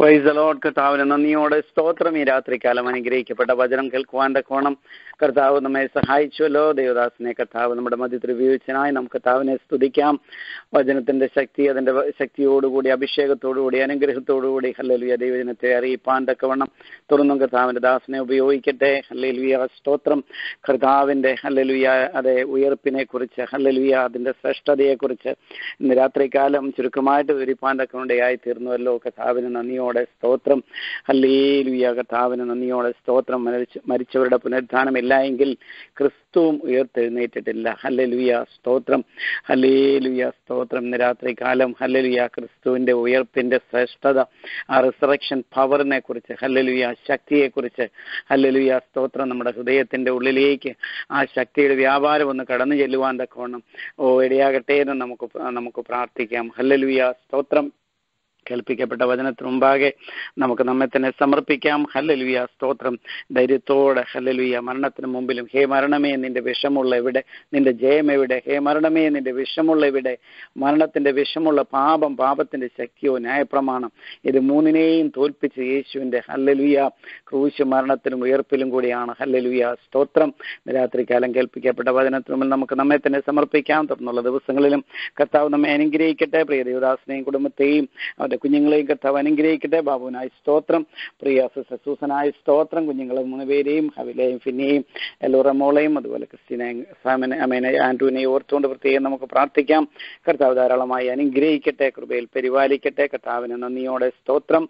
പ്രൈസ് കർത്താവിന് നന്ദിയോടെ സ്തോത്രം. ഈ രാത്രികാലം അനുഗ്രഹിക്കപ്പെട്ട വചനം കേൾക്കുവാൻ തക്കോണം കർത്താവ് നമ്മെ സഹായിച്ചുവല്ലോ. ദേവദാസിനെ കർത്താവ് നമ്മുടെ മധ്യത്തിൽ ഉപയോഗിച്ചതിനായി നമുക്ക് കർത്താവിനെ സ്തുതിക്കാം. വചനത്തിന്റെ ശക്തി അതിന്റെ ശക്തിയോടുകൂടി അഭിഷേകത്തോടുകൂടി അനുഗ്രഹത്തോടുകൂടി ഹല്ലേലൂയ ദൈവജനത്തെ അറിയിപ്പാൻ തക്കവണ്ണം തുറന്നും കർത്താവിന്റെ ദാസനെ ഉപയോഗിക്കട്ടെ. ഹല്ലേലൂയ സ്തോത്രം. കർത്താവിന്റെ ഹല്ലേലൂയ അതെ ഉയർപ്പിനെ കുറിച്ച് ഹല്ലേലൂയ അതിന്റെ ശ്രേഷ്ഠതയെ കുറിച്ച് ഇന്ന് രാത്രികാലം ചുരുക്കമായിട്ട് വിവരിപ്പാൻ തക്കവണ്ടയായി തീർന്നുവല്ലോ കർത്താവിന് നന്ദിയോടെ സ്തോത്രം. ഹല്ലേലൂയ കർത്താവിന് നന്ദിയോടെ സ്തോത്രം. മരിച്ച- മരിച്ചവരുടെ പുനരുദ്ധാനം ഇല്ല എങ്കിൽ ക്രിസ്തുവും ഉയർത്തെഴുന്നേറ്റിട്ടില്ല. ഹല്ലലുയ സ്തോത്രം. ഹല്ലേലുയ സ്തോത്രം. ഇന്ന് രാത്രി കാലം ഹല്ലലുയ ക്രിസ്തുവിന്റെ ഉയർപ്പിന്റെ ശ്രേഷ്ഠത ആ റിസറക്ഷൻ പവറിനെ കുറിച്ച് ഹല്ലലുയ ശക്തിയെക്കുറിച്ച് ഹല്ലലുയ സ്തോത്രം നമ്മുടെ ഹൃദയത്തിന്റെ ഉള്ളിലേക്ക് ആ ശക്തിയുടെ വ്യാപാരം ഒന്ന് കടന്നു ചെല്ലുവാൻ തക്കവണ്ണം ഓ ഇടയാകട്ടെ എന്ന് നമുക്ക് നമുക്ക് പ്രാർത്ഥിക്കാം. ഹല്ലലുയ സ്തോത്രം. കേൾപ്പിക്കപ്പെട്ട വചനത്തിന് മുമ്പാകെ നമുക്ക് നമ്മെ തന്നെ സമർപ്പിക്കാം. ഹല്ലലുയ. സ്തോത്രം. ധൈര്യത്തോടെ ഹല്ലലുയ. മരണത്തിന് മുമ്പിലും ഹേ മരണമേ നിന്റെ വിഷമുള്ള എവിടെ? നിന്റെ ജയം എവിടെ? ഹേ മരണമേ നിന്റെ വിഷമുള്ള എവിടെ? മരണത്തിന്റെ വിഷമുള്ള പാപം പാപത്തിന്റെ ശക്തിയോ ന്യായപ്രമാണം ഇത് മൂന്നിനെയും തോൽപ്പിച്ച് യേശുവിന്റെ ഹല്ലലുയ. ക്രൂശ് മരണത്തിനും ഉയർപ്പിലും കൂടിയാണ്. ഹല്ലലുയ. സ്തോത്രം. രാത്രികാലം കേൾപ്പിക്കപ്പെട്ട വചനത്തിന് മുമ്പിൽ നമുക്ക് നമ്മെ തന്നെ സമർപ്പിക്കാം. തുടർന്നുള്ള ദിവസങ്ങളിലും കർത്താവ് നമ്മെ അനുഗ്രഹിക്കട്ടെ. പ്രിയ ദേവദാസിനെയും കുടുംബത്തെയും അവരുടെ കുഞ്ഞുങ്ങളെയും കർത്താവ് അനുഗ്രഹിക്കട്ടെ. ബാബുവിനായി സ്തോത്രം. പ്രിയ സൂസനായ സ്തോത്രം. കുഞ്ഞുങ്ങളെ മൂന്ന് പേരെയും ഹവിലെയും ഫിന്നെയും എലോറമോളെയും അതുപോലെ ക്രിസ്ത്യനെയും സാമിനെ അമേനെ ആൻഡ്രുവിനെയും ഓർത്തുകൊണ്ട് പ്രത്യേകം നമുക്ക് പ്രാർത്ഥിക്കാം. കർത്താവ് ധാരാളമായി അനുഗ്രഹിക്കട്ടെ കൃപയിൽ പരിപാലിക്കട്ടെ. കർത്താവിന് നന്ദിയോടെ സ്തോത്രം.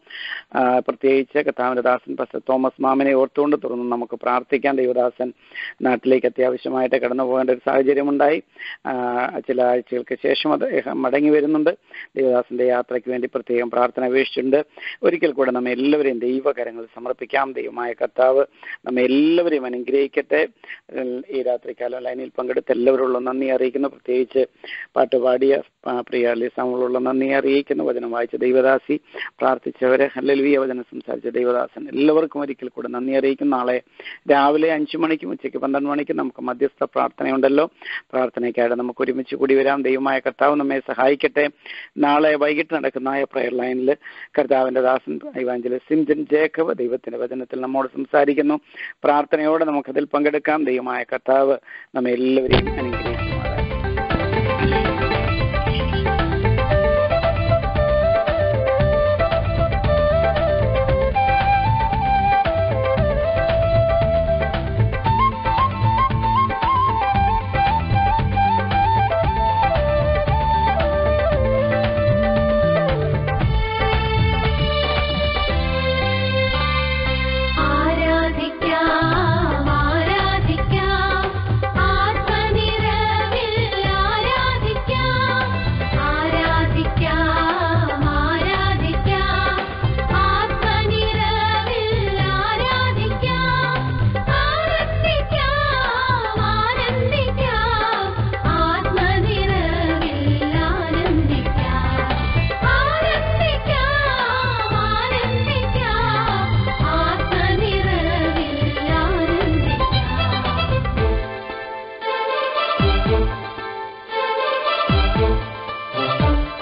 പ്രത്യേകിച്ച് കർത്താവിന്റെ ദാസൻ പസ്റ്റർ തോമസ് മാമനെ ഓർത്തുകൊണ്ട് തുറന്ന് നമുക്ക് പ്രാർത്ഥിക്കാം. ദൈവദാസൻ നാട്ടിലേക്ക് അത്യാവശ്യമായിട്ട് കടന്നു പോകേണ്ട ഒരു സാഹചര്യമുണ്ടായി. ചില ആഴ്ചകൾക്ക് ശേഷം അദ്ദേഹം മടങ്ങി വരുന്നുണ്ട്. ദേവദാസന്റെ യാത്രയ്ക്ക് വേണ്ടി പ്രത്യേകം പ്രാർത്ഥന അപേക്ഷിച്ചിട്ടുണ്ട്. ഒരിക്കൽ കൂടെ നമ്മെ എല്ലാവരെയും ദൈവകരങ്ങൾ സമർപ്പിക്കാം. ദൈവമായ കർത്താവ് നമ്മെ എല്ലാവരെയും അനുഗ്രഹിക്കട്ടെ. ഈ രാത്രികാലം ലൈനിൽ പങ്കെടുത്ത എല്ലാവരുള്ള നന്ദി അറിയിക്കുന്നു. പ്രത്യേകിച്ച് പാട്ട് പാടിയ ആ, പ്രിയ ലിസാമുള്ള നന്ദി. അറിയിക്കുന്ന വചനം വായിച്ച ദൈവദാസി പ്രാർത്ഥിച്ചവരെ ഹല്ലൽവിയ വചനം സംസാരിച്ച ദൈവദാസൻ എല്ലാവർക്കും ഒരിക്കൽ കൂടെ നന്ദി അറിയിക്കും. നാളെ രാവിലെ അഞ്ചു മണിക്കും ഉച്ചയ്ക്ക് പന്ത്രണ്ട് മണിക്കും നമുക്ക് മധ്യസ്ഥ പ്രാർത്ഥനയുണ്ടല്ലോ. പ്രാർത്ഥനയ്ക്കായിട്ട് നമുക്ക് ഒരുമിച്ച് കൂടി വരാം. ദൈവമായ കർത്താവ് നമ്മെ സഹായിക്കട്ടെ. നാളെ വൈകിട്ട് നടക്കുന്ന പ്രയർ ലൈനിൽ കർത്താവിന്റെ ദാസൻ ഇവാഞ്ചലി സിംജൻ ജേക്കബ് ദൈവത്തിന്റെ വചനത്തിൽ നമ്മോട് സംസാരിക്കുന്നു. പ്രാർത്ഥനയോടെ നമുക്കതിൽ പങ്കെടുക്കാം. ദൈവമായ കർത്താവ് നമ്മെ എല്ലാവരെയും അനുഗ്രഹിക്കും